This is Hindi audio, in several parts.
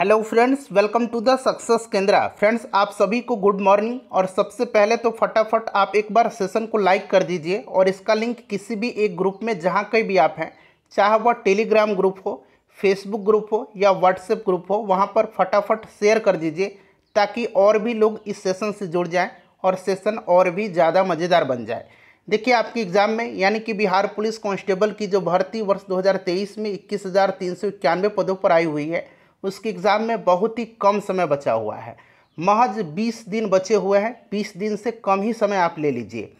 Hello friends, welcome to the success Kendra. Friends, आप सभी को गुड मॉर्निंग। और सबसे पहले तो फटाफट आप एक बार सेशन को लाइक कर दीजिए और इसका लिंक किसी भी एक ग्रुप में, जहाँ कहीं भी आप हैं, चाहे वह टेलीग्राम ग्रुप हो, फेसबुक ग्रुप हो या व्हाट्सएप ग्रुप हो, वहाँ पर फटाफट शेयर कर दीजिए ताकि और भी लोग इस सेशन से जुड़ जाएँ और सेशन और भी ज़्यादा मज़ेदार बन जाए। देखिए, आपके एग्ज़ाम में, यानी कि बिहार पुलिस कांस्टेबल की जो भर्ती वर्ष 2023 में इक्कीस पदों पर आई हुई है उसके एग्ज़ाम में बहुत ही कम समय बचा हुआ है। महज 20 दिन बचे हुए हैं 20 दिन से कम ही समय आप ले लीजिए।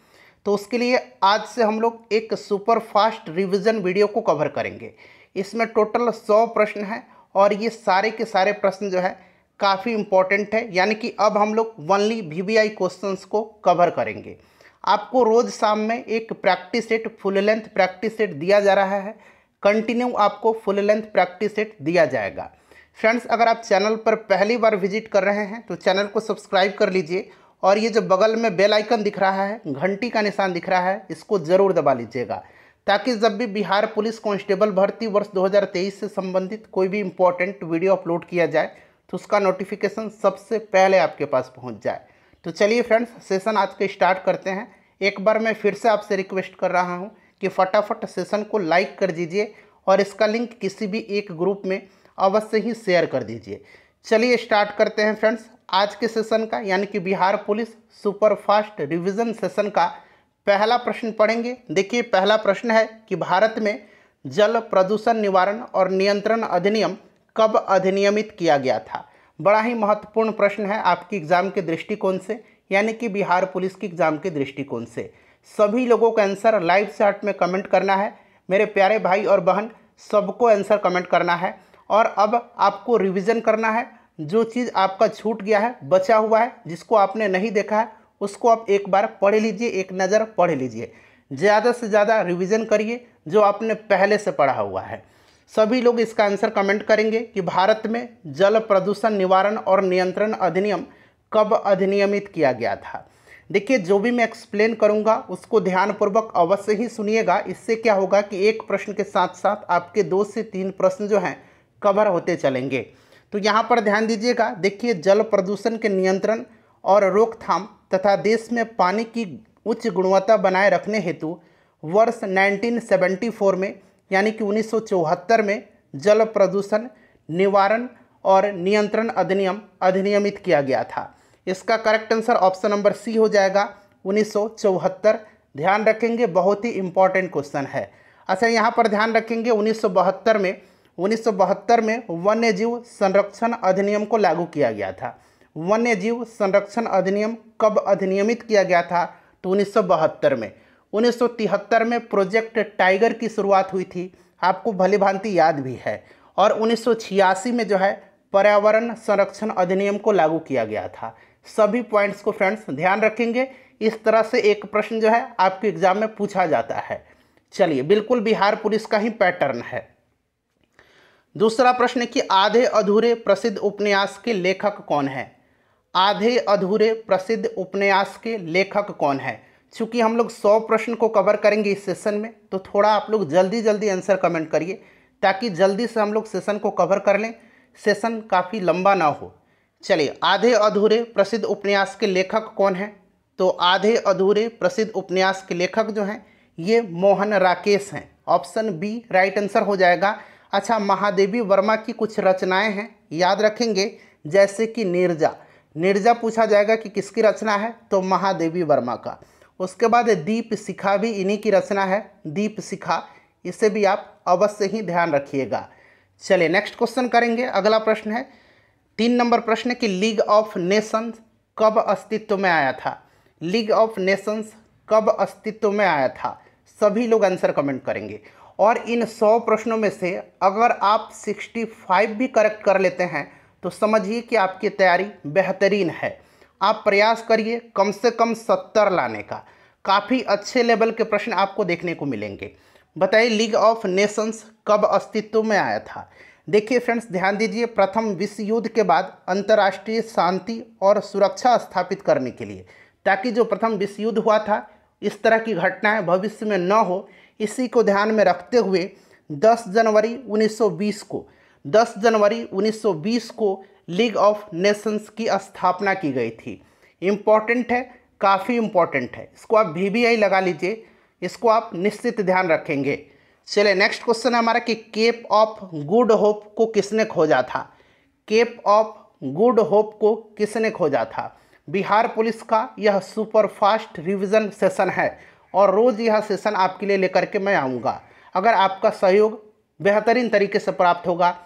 तो उसके लिए आज से हम लोग एक सुपर फास्ट रिवीजन वीडियो को कवर करेंगे। इसमें टोटल 100 प्रश्न हैं और ये सारे के सारे प्रश्न जो है काफ़ी इंपॉर्टेंट है, यानी कि अब हम लोग वनली वी वी आई को कवर करेंगे। आपको रोज़ शाम में एक practice set full length practice set दिया जा रहा है। कंटिन्यू आपको फुल लेंथ प्रैक्टिस सेट दिया जाएगा। फ्रेंड्स, अगर आप चैनल पर पहली बार विज़िट कर रहे हैं तो चैनल को सब्सक्राइब कर लीजिए और ये जो बगल में बेल आइकन दिख रहा है, घंटी का निशान दिख रहा है, इसको ज़रूर दबा लीजिएगा। ताकि जब भी बिहार पुलिस कांस्टेबल भर्ती वर्ष 2023 से संबंधित कोई भी इम्पोर्टेंट वीडियो अपलोड किया जाए तो उसका नोटिफिकेशन सबसे पहले आपके पास पहुँच जाए। तो चलिए फ्रेंड्स सेशन आज के स्टार्ट करते हैं। एक बार मैं फिर से आपसे रिक्वेस्ट कर रहा हूँ कि फटाफट सेशन को लाइक कर दीजिए और इसका लिंक किसी भी एक ग्रुप में अवश्य ही शेयर कर दीजिए। चलिए स्टार्ट करते हैं फ्रेंड्स आज के सेशन का, यानी कि Bihar police super fast revision session का पहला प्रश्न पढ़ेंगे। देखिए, पहला प्रश्न है कि भारत में जल प्रदूषण निवारण और नियंत्रण अधिनियम कब अधिनियमित किया गया था? बड़ा ही महत्वपूर्ण प्रश्न है आपकी एग्ज़ाम के दृष्टिकोण से, यानी कि बिहार पुलिस की एग्ज़ाम के दृष्टिकोण से। सभी लोगों का आंसर लाइव चार्ट में कमेंट करना है। मेरे प्यारे भाई और बहन, सबको आंसर कमेंट करना है। और अब आपको रिवीजन करना है। जो चीज़ आपका छूट गया है, बचा हुआ है, जिसको आपने नहीं देखा है, उसको आप एक बार पढ़ लीजिए, एक नज़र पढ़ लीजिए। ज़्यादा से ज़्यादा रिविज़न करिए, जो आपने पहले से पढ़ा हुआ है। सभी लोग इसका आंसर कमेंट करेंगे कि भारत में जल प्रदूषण निवारण और नियंत्रण अधिनियम कब अधिनियमित किया गया था। देखिए, जो भी मैं एक्सप्लेन करूँगा, उसको ध्यानपूर्वक अवश्य ही सुनिएगा। इससे क्या होगा कि एक प्रश्न के साथ साथ आपके दो से तीन प्रश्न जो हैं कवर होते चलेंगे। तो यहाँ पर ध्यान दीजिएगा, देखिए जल प्रदूषण के नियंत्रण और रोकथाम तथा देश में पानी की उच्च गुणवत्ता बनाए रखने हेतु वर्ष 1974 में, यानी कि उन्नीस सौ चौहत्तर में जल प्रदूषण निवारण और नियंत्रण अधिनियम अधिनियमित किया गया था। इसका correct answer option number C हो जाएगा, उन्नीस सौ चौहत्तर। ध्यान रखेंगे, बहुत ही इंपॉर्टेंट क्वेश्चन है। अच्छा यहाँ पर ध्यान रखेंगे, उन्नीस सौ बहत्तर में उन्नीस सौ बहत्तर में वन्य जीव संरक्षण अधिनियम को लागू किया गया था। वन्य जीव संरक्षण अधिनियम कब अधिनियमित किया गया था? तो उन्नीस सौ बहत्तर में। उन्नीस सौ तिहत्तर में प्रोजेक्ट टाइगर की शुरुआत हुई थी। आपको भली भांति याद भी है। और उन्नीस सौ छियासी में जो है, पर्यावरण संरक्षण अधिनियम को लागू किया गया था। सभी पॉइंट्स को फ्रेंड्स ध्यान रखेंगे। इस तरह से एक प्रश्न जो है, आपके एग्ज़ाम में पूछा जाता है। चलिए, बिल्कुल बिहार पुलिस का ही पैटर्न है। दूसरा प्रश्न कि आधे अधूरे प्रसिद्ध उपन्यास के लेखक कौन है? आधे अधूरे प्रसिद्ध उपन्यास के लेखक कौन है? चूँकि हम लोग सौ प्रश्न को कवर करेंगे इस सेशन में तो थोड़ा आप लोग जल्दी जल्दी आंसर कमेंट करिए, ताकि जल्दी से हम लोग सेशन को कवर कर लें। सेशन काफ़ी लंबा ना हो। चलिए, आधे अधूरे प्रसिद्ध उपन्यास के लेखक कौन हैं? तो आधे अधूरे प्रसिद्ध उपन्यास के लेखक जो हैं, ये मोहन राकेश हैं। ऑप्शन बी राइट आंसर हो जाएगा। अच्छा महादेवी वर्मा की कुछ रचनाएँ हैं, याद रखेंगे, जैसे कि निर्जा। निर्जा पूछा जाएगा कि किसकी रचना है तो महादेवी वर्मा का। उसके बाद दीप शिखा भी इन्हीं की रचना है, दीप शिखा इसे भी आप अवश्य ही ध्यान रखिएगा। चलिए नेक्स्ट क्वेश्चन करेंगे। अगला प्रश्न है, तीन नंबर प्रश्न कि लीग ऑफ़ नेशंस कब अस्तित्व में आया था? लीग ऑफ़ नेशंस कब अस्तित्व में आया था? सभी लोग आंसर कमेंट करेंगे। और इन सौ प्रश्नों में से अगर आप 65 भी करेक्ट कर लेते हैं तो समझिए कि आपकी तैयारी बेहतरीन है। आप प्रयास करिए कम से कम सत्तर लाने का। काफ़ी अच्छे लेवल के प्रश्न आपको देखने को मिलेंगे। बताइए लीग ऑफ़ नेशंस कब अस्तित्व में आया था? देखिए फ्रेंड्स ध्यान दीजिए, प्रथम विश्व युद्ध के बाद अंतर्राष्ट्रीय शांति और सुरक्षा स्थापित करने के लिए, ताकि जो प्रथम विश्व युद्ध हुआ था, इस तरह की घटनाएँ भविष्य में न हो इसी को ध्यान में रखते हुए 10 जनवरी 1920 को 10 जनवरी 1920 को लीग ऑफ़ नेशंस की स्थापना की गई थी। इंपॉर्टेंट है, काफ़ी इंपॉर्टेंट है। इसको आप वी लगा लीजिए, इसको आप निश्चित ध्यान रखेंगे। चलिए नेक्स्ट क्वेश्चन है हमारा कि केप ऑफ़ गुड होप को किसने खोजा था? केप ऑफ़ गुड होप को किसने खोजा था? बिहार पुलिस का यह सुपर फास्ट रिविज़न सेशन है। और रोज़ यह सेशन आपके लिए लेकर के मैं आऊँगा। अगर आपका सहयोग बेहतरीन तरीके से प्राप्त होगा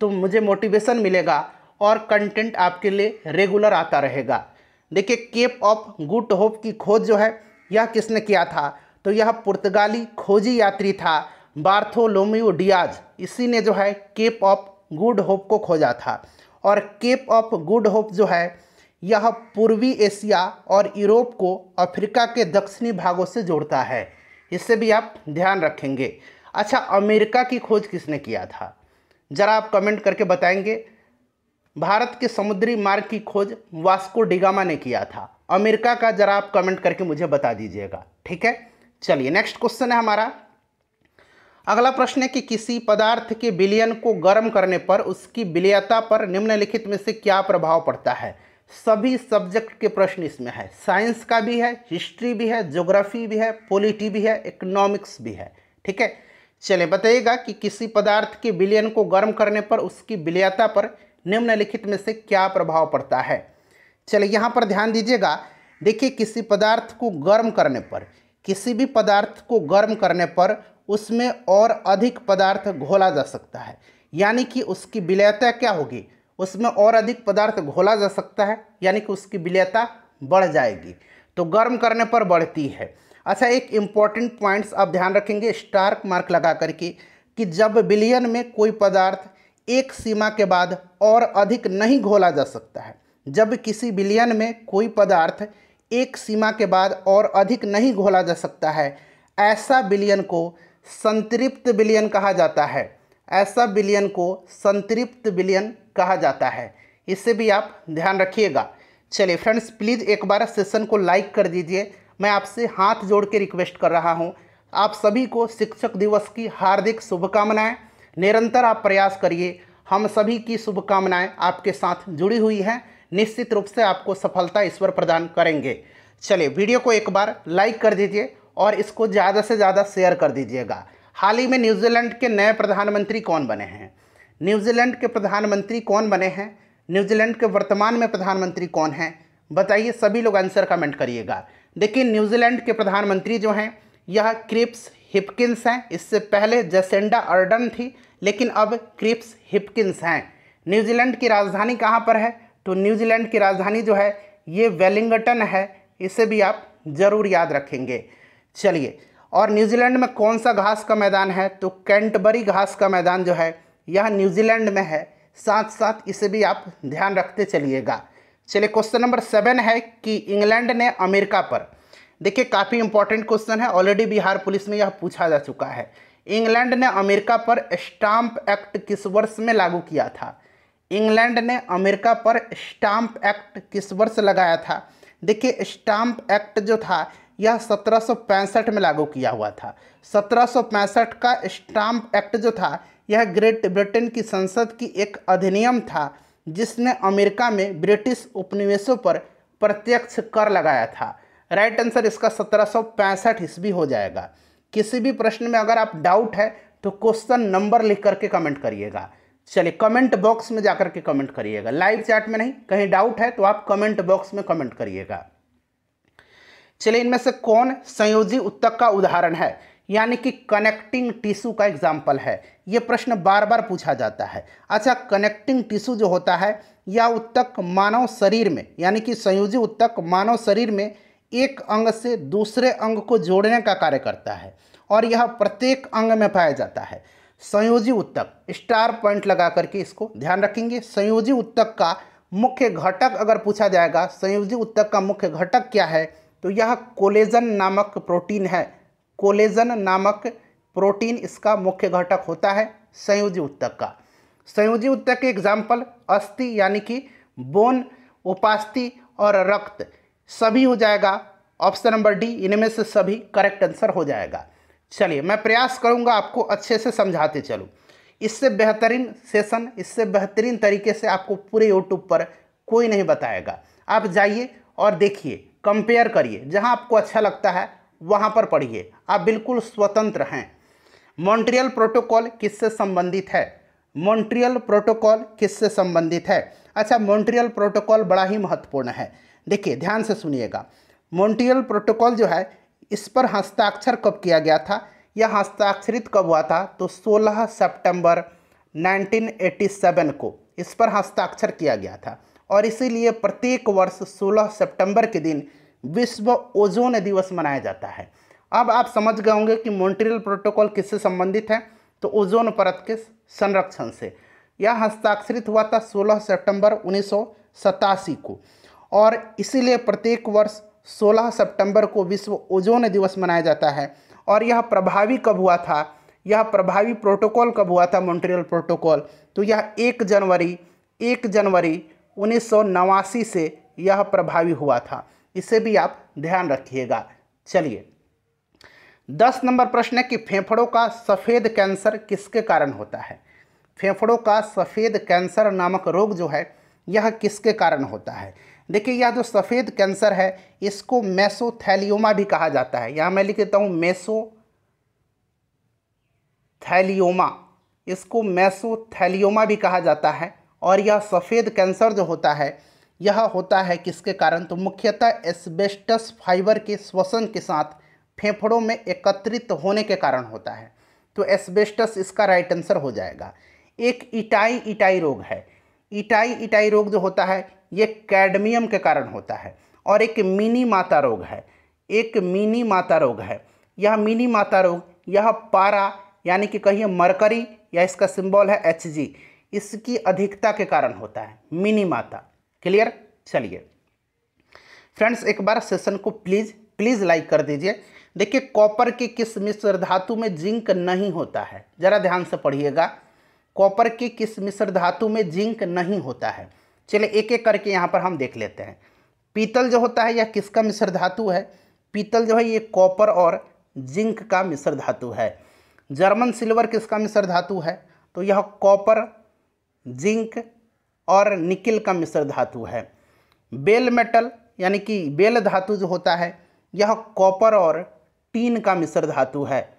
तो मुझे मोटिवेशन मिलेगा और कंटेंट आपके लिए रेगुलर आता रहेगा। देखिए केप ऑफ़ गुड होप की खोज जो है, यह किसने किया था? तो यह पुर्तगाली खोजी यात्री था, बार्थोलोमियो डियाज। इसी ने जो है केप ऑफ़ गुड होप को खोजा था। और केप ऑफ़ गुड होप जो है यह पूर्वी एशिया और यूरोप को अफ्रीका के दक्षिणी भागों से जोड़ता है। इससे भी आप ध्यान रखेंगे। अच्छा अमेरिका की खोज किसने किया था? ज़रा आप कमेंट करके बताएँगे। भारत के समुद्री मार्ग की खोज वास्को डिगामा ने किया था। अमेरिका का ज़रा आप कमेंट करके मुझे बता दीजिएगा। ठीक है? चलिए, नेक्स्ट क्वेश्चन है हमारा। अगला प्रश्न है कि किसी पदार्थ के विलयन को गर्म करने पर उसकी विलयता पर निम्नलिखित में से क्या प्रभाव पड़ता है? सभी सब्जेक्ट के प्रश्न इसमें है। साइंस का भी है, हिस्ट्री भी है, ज्योग्राफी भी है, पॉलिटी भी है, इकोनॉमिक्स भी है। ठीक है? चलिए बताइएगा कि किसी पदार्थ के विलयन को गर्म करने पर उसकी विलयता पर निम्नलिखित में से क्या प्रभाव पड़ता है? चलिए यहाँ पर ध्यान दीजिएगा। देखिए, किसी पदार्थ को गर्म करने पर, किसी भी पदार्थ को गर्म करने पर उसमें और अधिक पदार्थ घोला जा सकता है। यानी कि उसकी विलयता क्या होगी? उसमें और अधिक पदार्थ घोला जा सकता है, यानी कि उसकी विलयता बढ़ जाएगी। तो गर्म करने पर बढ़ती है। अच्छा एक इंपॉर्टेंट पॉइंट्स आप ध्यान रखेंगे स्टार्क मार्क लगा करके, कि जब विलियन में कोई पदार्थ एक सीमा के बाद और अधिक नहीं घोला जा सकता है, जब किसी विलियन में कोई पदार्थ एक सीमा के बाद और अधिक नहीं घोला जा सकता है, ऐसा विलियन को संतृप्त विलियन कहा जाता है। ऐसा विलियन को संतृप्त विलियन कहा जाता है। इससे भी आप ध्यान रखिएगा। चलिए फ्रेंड्स, प्लीज़ एक बार सेशन को लाइक कर दीजिए। मैं आपसे हाथ जोड़ के रिक्वेस्ट कर रहा हूँ, आप सभी को शिक्षक दिवस की हार्दिक शुभकामनाएँ। निरंतर आप प्रयास करिए। हम सभी की शुभकामनाएँ आपके साथ जुड़ी हुई हैं। निश्चित रूप से आपको सफलता ईश्वर प्रदान करेंगे। चलिए वीडियो को एक बार लाइक कर दीजिए और इसको ज़्यादा से ज़्यादा शेयर कर दीजिएगा। हाल ही में न्यूजीलैंड के नए प्रधानमंत्री कौन बने हैं? न्यूजीलैंड के प्रधानमंत्री कौन बने हैं? न्यूजीलैंड के वर्तमान में प्रधानमंत्री कौन हैं? बताइए, सभी लोग आंसर कमेंट करिएगा। देखिए, न्यूजीलैंड के प्रधानमंत्री जो हैं, यह क्रिप्स हिपकिंस हैं। इससे पहले जसेंडा अर्डन थी, लेकिन अब क्रिप्स हिपकिंस हैं। न्यूजीलैंड की राजधानी कहाँ पर है? तो न्यूजीलैंड की राजधानी जो है, ये वेलिंगटन है। इसे भी आप ज़रूर याद रखेंगे। चलिए, और न्यूजीलैंड में कौन सा घास का मैदान है? तो कैंटबरी घास का मैदान जो है यह न्यूजीलैंड में है। साथ साथ इसे भी आप ध्यान रखते चलिएगा। चलिए, क्वेश्चन नंबर सेवन है कि इंग्लैंड ने अमेरिका पर। देखिए, काफ़ी इंपॉर्टेंट क्वेश्चन है। ऑलरेडी बिहार पुलिस में यह पूछा जा चुका है। इंग्लैंड ने अमेरिका पर स्टाम्प एक्ट किस वर्ष में लागू किया था? इंग्लैंड ने अमेरिका पर स्टाम्प एक्ट किस वर्ष लगाया था? देखिए, स्टाम्प एक्ट जो था, यह सत्रह सौ पैंसठ में लागू किया हुआ था। सत्रह सौ पैंसठ का स्टाम्प एक्ट जो था यह ग्रेट ब्रिटेन की संसद की एक अधिनियम था, जिसने अमेरिका में ब्रिटिश उपनिवेशों पर प्रत्यक्ष कर लगाया था। राइट आंसर इसका सत्रह सौ पैंसठ ईस्वी हो जाएगा। किसी भी प्रश्न में अगर आप डाउट है तो क्वेश्चन नंबर लिख करके कमेंट करिएगा। चलिए कमेंट बॉक्स में जाकर के कमेंट करिएगा। लाइव चैट में नहीं, कहीं डाउट है तो आप कमेंट बॉक्स में कमेंट करिएगा। चलिए इनमें से कौन संयोजी उत्तक का उदाहरण है? यानी कि कनेक्टिंग टिश्यू का एग्ज़ाम्पल है। ये प्रश्न बार बार पूछा जाता है। अच्छा कनेक्टिंग टिश्यू जो होता है यह उत्तक मानव शरीर में, यानी कि संयोजी उत्तक मानव शरीर में एक अंग से दूसरे अंग को जोड़ने का कार्य करता है और यह प्रत्येक अंग में पाया जाता है। संयोजी उत्तक स्टार पॉइंट लगा करके इसको ध्यान रखेंगे। संयोजी उत्तक का मुख्य घटक अगर पूछा जाएगा, संयोजी उत्तक का मुख्य घटक क्या है तो यह कोलेजन नामक प्रोटीन है। कोलेजन नामक प्रोटीन इसका मुख्य घटक होता है संयोजी उत्तक का। संयोजी उत्तक के एग्ज़ाम्पल अस्थि यानी कि बोन उपास्थि और रक्त, सभी हो जाएगा। ऑप्शन नंबर डी इनमें से सभी करेक्ट आंसर हो जाएगा। चलिए, मैं प्रयास करूँगा आपको अच्छे से समझाते चलूँ। इससे बेहतरीन सेशन इससे बेहतरीन तरीके से आपको पूरे यूट्यूब पर कोई नहीं बताएगा। आप जाइए और देखिए कंपेयर करिए, जहाँ आपको अच्छा लगता है वहाँ पर पढ़िए। आप बिल्कुल स्वतंत्र हैं। मॉन्ट्रियल प्रोटोकॉल किससे संबंधित है? मॉन्ट्रियल प्रोटोकॉल किससे संबंधित है? अच्छा मॉन्ट्रियल प्रोटोकॉल बड़ा ही महत्वपूर्ण है। देखिए, ध्यान से सुनिएगा। मॉन्ट्रियल प्रोटोकॉल जो है, इस पर हस्ताक्षर कब किया गया था? यह हस्ताक्षरित कब हुआ था? तो 16 सितंबर 1987 को इस पर हस्ताक्षर किया गया था। और इसीलिए प्रत्येक वर्ष 16 सितंबर के दिन विश्व ओजोन दिवस मनाया जाता है। अब आप समझ गए होंगे कि मॉन्ट्रियल प्रोटोकॉल किससे संबंधित है तो ओजोन परत के संरक्षण से। यह हस्ताक्षरित हुआ था 16 सितंबर उन्नीस सौ सतासी को, और इसीलिए प्रत्येक वर्ष 16 सितंबर को विश्व ओजोन दिवस मनाया जाता है, और यह प्रभावी कब हुआ था? यह प्रभावी प्रोटोकॉल कब हुआ था, मॉन्ट्रियल प्रोटोकॉल? तो यह एक जनवरी एक जनवरी उन्नीस सौ नवासी से यह प्रभावी हुआ था। इसे भी आप ध्यान रखिएगा। चलिए। दस नंबर प्रश्न है कि फेफड़ों का सफ़ेद कैंसर किसके कारण होता है? फेफड़ों का सफ़ेद कैंसर नामक रोग जो है, यह किसके कारण होता है? देखिए, यह जो सफ़ेद कैंसर है, इसको मेसोथैलियोमा भी कहा जाता है। यहाँ मैं लिख देता हूँ मेसो थैलियोमा इसको मेसोथैलियोमा भी कहा जाता है और यह सफ़ेद कैंसर जो होता है यह होता है किसके कारण? तो मुख्यतः एस्बेस्टस फाइबर के श्वसन के साथ फेफड़ों में एकत्रित होने के कारण होता है। तो एस्बेस्टस इसका राइट आंसर हो जाएगा। एक इटाई इटाई रोग है। इटाई इटाई रोग जो होता है, ये कैडमियम के कारण होता है और एक मिनी माता रोग है। एक मिनी माता रोग है। यह मिनी माता रोग, यह पारा, यानी कि कहिए मरकरी या इसका सिंबल है एच जी इसकी अधिकता के कारण होता है। मिनी माता। क्लियर? चलिए। फ्रेंड्स, एक बार सेशन को प्लीज़ प्लीज़ लाइक कर दीजिए। देखिए कॉपर के किस मिश्र धातु में जिंक नहीं होता है? ज़रा ध्यान से पढ़िएगा। कॉपर के किस मिश्र धातु में जिंक नहीं होता है? चलिए एक एक करके यहाँ पर हम देख लेते हैं। पीतल जो होता है, यह किसका मिश्र धातु है? पीतल जो है, ये कॉपर और जिंक का मिश्र धातु है। जर्मन सिल्वर किसका मिश्र धातु है? तो यह कॉपर जिंक और निकिल का मिश्र धातु है। बेल मेटल, यानी कि बेल धातु जो होता है, यह कॉपर और टीन का मिश्र धातु है।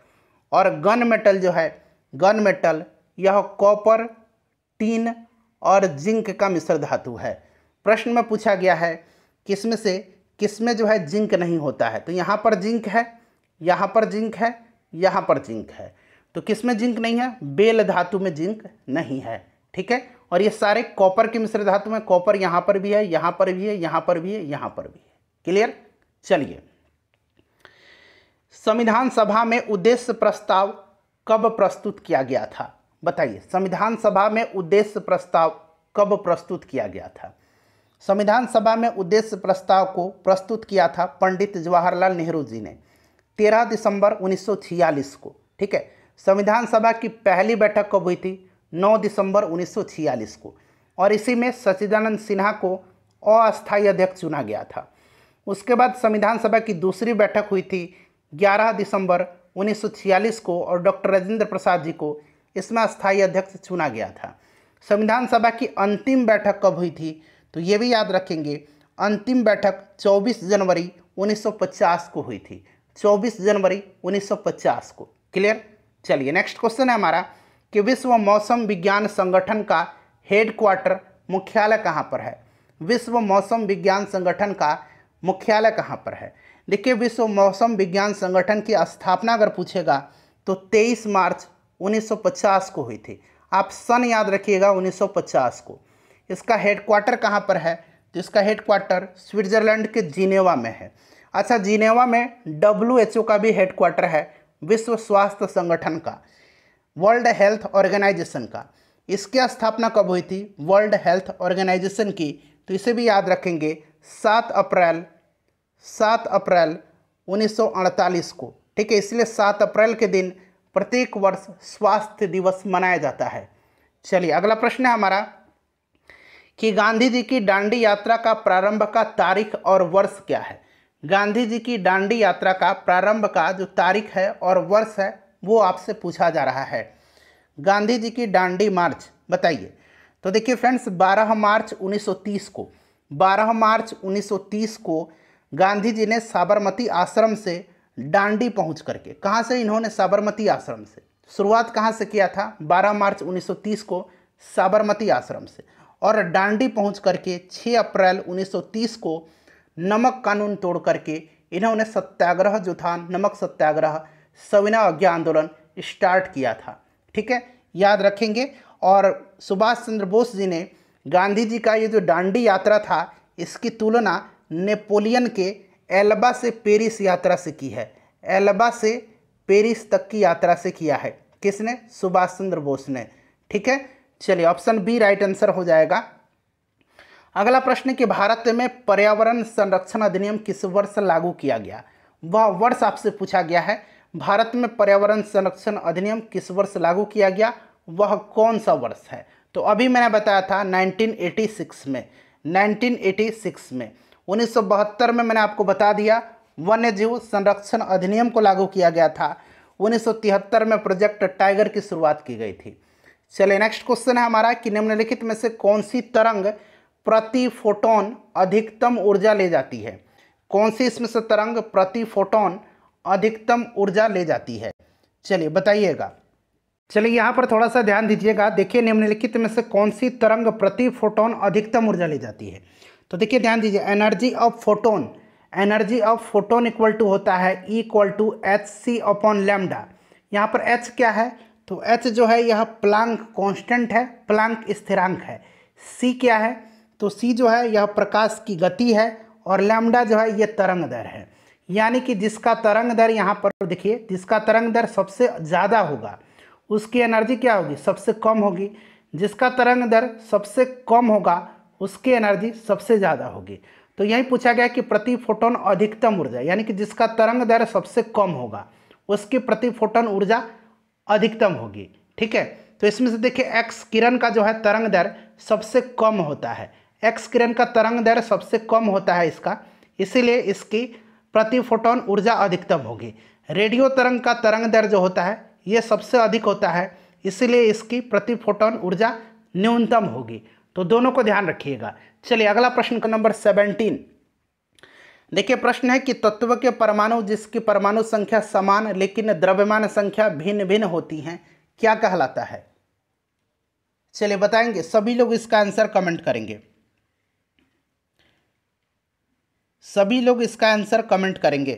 और गन मेटल जो है, गन मेटल, यह कॉपर, टीन और जिंक का मिश्र धातु है। प्रश्न में पूछा गया है, किसमें से, किसमें जो है जिंक नहीं होता है? तो यहाँ पर जिंक है, यहाँ पर जिंक है, यहाँ पर जिंक है। तो किसमें जिंक नहीं है? बेल धातु में जिंक नहीं है। ठीक है? और ये सारे कॉपर के मिश्र धातु में, कॉपर यहाँ पर भी है, यहाँ पर भी है, यहाँ पर भी है, यहाँ पर भी है। क्लियर चलिए। संविधान सभा में उद्देश्य प्रस्ताव कब प्रस्तुत किया गया था? बताइए। संविधान सभा में उद्देश्य प्रस्ताव कब प्रस्तुत किया गया था? संविधान सभा में उद्देश्य प्रस्ताव को प्रस्तुत किया था पंडित जवाहरलाल नेहरू जी ने 13 दिसंबर 1946 को। ठीक है? संविधान सभा की पहली बैठक कब हुई थी? 9 दिसंबर 1946 को। और इसी में सच्चिदानंद सिन्हा को अस्थायी अध्यक्ष चुना गया था। उसके बाद संविधान सभा की दूसरी बैठक हुई थी 11 दिसंबर 1946 को और डॉक्टर राजेंद्र प्रसाद जी को इसमें अस्थायी अध्यक्ष चुना गया था। संविधान सभा की अंतिम बैठक कब हुई थी? तो ये भी याद रखेंगे, अंतिम बैठक 24 जनवरी 1950 को हुई थी। 24 जनवरी 1950 को। क्लियर? चलिए, नेक्स्ट क्वेश्चन है हमारा। कि विश्व मौसम विज्ञान संगठन का हेडक्वार्टर मुख्यालय कहाँ पर है? विश्व मौसम विज्ञान संगठन का मुख्यालय कहाँ पर है? देखिए, विश्व मौसम विज्ञान संगठन की स्थापना अगर पूछेगा तो 23 मार्च 1950 को हुई थी। आप सन याद रखिएगा 1950 को। इसका हेडक्वार्टर कहाँ पर है? तो इसका हेडक्वार्टर स्विट्ज़रलैंड के जिनेवा में है। अच्छा जिनेवा में WHO का भी हेडक्वार्टर है, विश्व स्वास्थ्य संगठन का। वर्ल्ड हेल्थ ऑर्गेनाइजेशन का। इसकी स्थापना कब हुई थी? वर्ल्ड हेल्थ ऑर्गेनाइजेशन की। तो इसे भी याद रखेंगे, सात अप्रैल सात अप्रैल 1948 को। ठीक है, इसलिए सात अप्रैल के दिन प्रत्येक वर्ष स्वास्थ्य दिवस मनाया जाता है। चलिए, अगला प्रश्न है हमारा, कि गांधी जी की डांडी यात्रा का प्रारंभ का तारीख और वर्ष क्या है? गांधी जी की डांडी यात्रा का प्रारंभ का जो तारीख है और वर्ष है वो आपसे पूछा जा रहा है। गांधी जी की डांडी मार्च, बताइए। तो देखिए फ्रेंड्स 12 मार्च 1930 को 12 मार्च 1930 को गांधी जी ने साबरमती आश्रम से डांडी पहुँच करके, कहाँ से इन्होंने साबरमती आश्रम से? शुरुआत कहाँ से किया था? 12 मार्च 1930 को साबरमती आश्रम से। और डांडी पहुँच करके 6 अप्रैल 1930 को नमक कानून तोड़ करके इन्होंने सत्याग्रह जो था, नमक सत्याग्रह सविना अज्ञा आंदोलन स्टार्ट किया था। ठीक है? याद रखेंगे। और सुभाष चंद्र बोस जी ने गांधी जी का ये जो डांडी यात्रा था, इसकी तुलना नेपोलियन के एल्बा से पेरिस यात्रा से की है। एल्बा से पेरिस तक की यात्रा से किया है। किसने? सुभाष चंद्र बोस ने। ठीक है? चलिए, ऑप्शन बी राइट आंसर हो जाएगा। अगला प्रश्न कि भारत में पर्यावरण संरक्षण अधिनियम किस वर्ष लागू किया गया? वह वर्ष आपसे पूछा गया है। भारत में पर्यावरण संरक्षण अधिनियम किस वर्ष लागू किया गया? वह कौन सा वर्ष है? तो अभी मैंने बताया था 1986 में। 1986 में। 1972 में मैंने आपको बता दिया वन्य जीव संरक्षण अधिनियम को लागू किया गया था। 1973 में प्रोजेक्ट टाइगर की शुरुआत की गई थी। चलिए नेक्स्ट क्वेश्चन है हमारा कि निम्नलिखित में से कौन सी तरंग प्रति फोटोन अधिकतम ऊर्जा ले जाती है? कौन सी इसमें से तरंग प्रति फोटोन अधिकतम ऊर्जा ले जाती है। चलिए, बताइएगा। चलिए, यहाँ पर थोड़ा सा ध्यान दीजिएगा। देखिए, निम्नलिखित में से कौन सी तरंग प्रति फोटोन अधिकतम ऊर्जा ले जाती है? तो देखिए, ध्यान दीजिए, energy of photon, energy of photon equal to होता है equal to H C upon lambda. यहाँ पर एच क्या है? तो एच जो है, यह प्लांक कांस्टेंट है, प्लांक स्थिरांक है। सी क्या है? तो सी जो है, यह प्रकाश की गति है, और लैम्डा जो है, ये तरंग दर है। यानी कि जिसका तरंग दर यहाँ पर देखिए, जिसका तरंग दर सबसे ज़्यादा होगा, उसकी एनर्जी क्या होगी? सबसे कम होगी। जिसका तरंग दर सबसे कम होगा, उसकी एनर्जी सबसे ज़्यादा होगी। तो यही पूछा गया कि प्रति फोटोन अधिकतम ऊर्जा, यानी कि जिसका तरंग दर सबसे कम होगा, उसकी प्रति फोटोन ऊर्जा अधिकतम होगी। ठीक है? तो इसमें से देखिए, एक्स किरण का जो है तरंग दर सबसे कम होता है। एक्स किरण का तरंग दर सबसे कम होता है इसका, इसीलिए इसकी प्रति फोटोन ऊर्जा अधिकतम होगी। रेडियो तरंग का तरंग दर जो होता है, ये सबसे अधिक होता है, इसीलिए इसकी प्रति फोटोन ऊर्जा न्यूनतम होगी। तो दोनों को ध्यान रखिएगा। चलिए, अगला प्रश्न का नंबर सेवेंटीन देखिए, प्रश्न है कि तत्व के परमाणु, जिसकी परमाणु संख्या समान लेकिन द्रव्यमान संख्या भिन्न भिन्न होती हैं, क्या कहलाता है? चलिए, बताएँगे। सभी लोग इसका आंसर कमेंट करेंगे। सभी लोग इसका आंसर कमेंट करेंगे।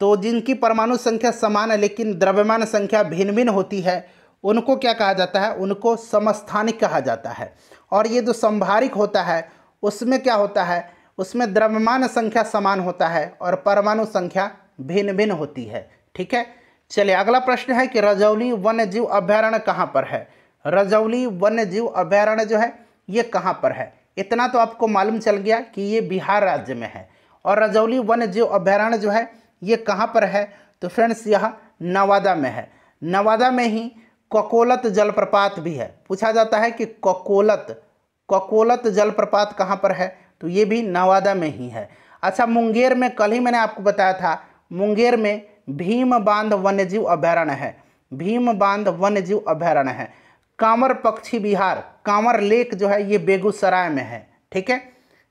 तो जिनकी परमाणु संख्या समान है, लेकिन द्रव्यमान संख्या भिन्न भिन्न होती है, उनको क्या कहा जाता है? उनको समस्थानिक कहा जाता है। और ये जो संभारिक होता है, उसमें क्या होता है? उसमें द्रव्यमान संख्या समान होता है और परमाणु संख्या भिन्न भिन्न होती है। ठीक है? चलिए, अगला प्रश्न है कि रजौली वन्य जीव अभ्यारण्य कहाँ पर है? रजौली वन्य जीव अभ्यारण्य जो है, ये कहाँ पर है? इतना तो आपको मालूम चल गया कि ये बिहार राज्य में है। और रजौली वन्य जीव अभ्यारण्य जो है, ये कहाँ पर है? तो फ्रेंड्स, यह नवादा में है। नवादा में ही ककोलत जलप्रपात भी है। पूछा जाता है कि ककोलत ककोलत जलप्रपात कहाँ पर है? तो ये भी नवादा में ही है। अच्छा मुंगेर में कल ही मैंने आपको बताया था, मुंगेर में भीम बाँध वन्यजीव अभ्यारण्य है। भीम बाँध वन्यजीव अभ्यारण्य है। कांवर पक्षी विहार कांवर लेक जो है, ये बेगूसराय में है, ठीक है?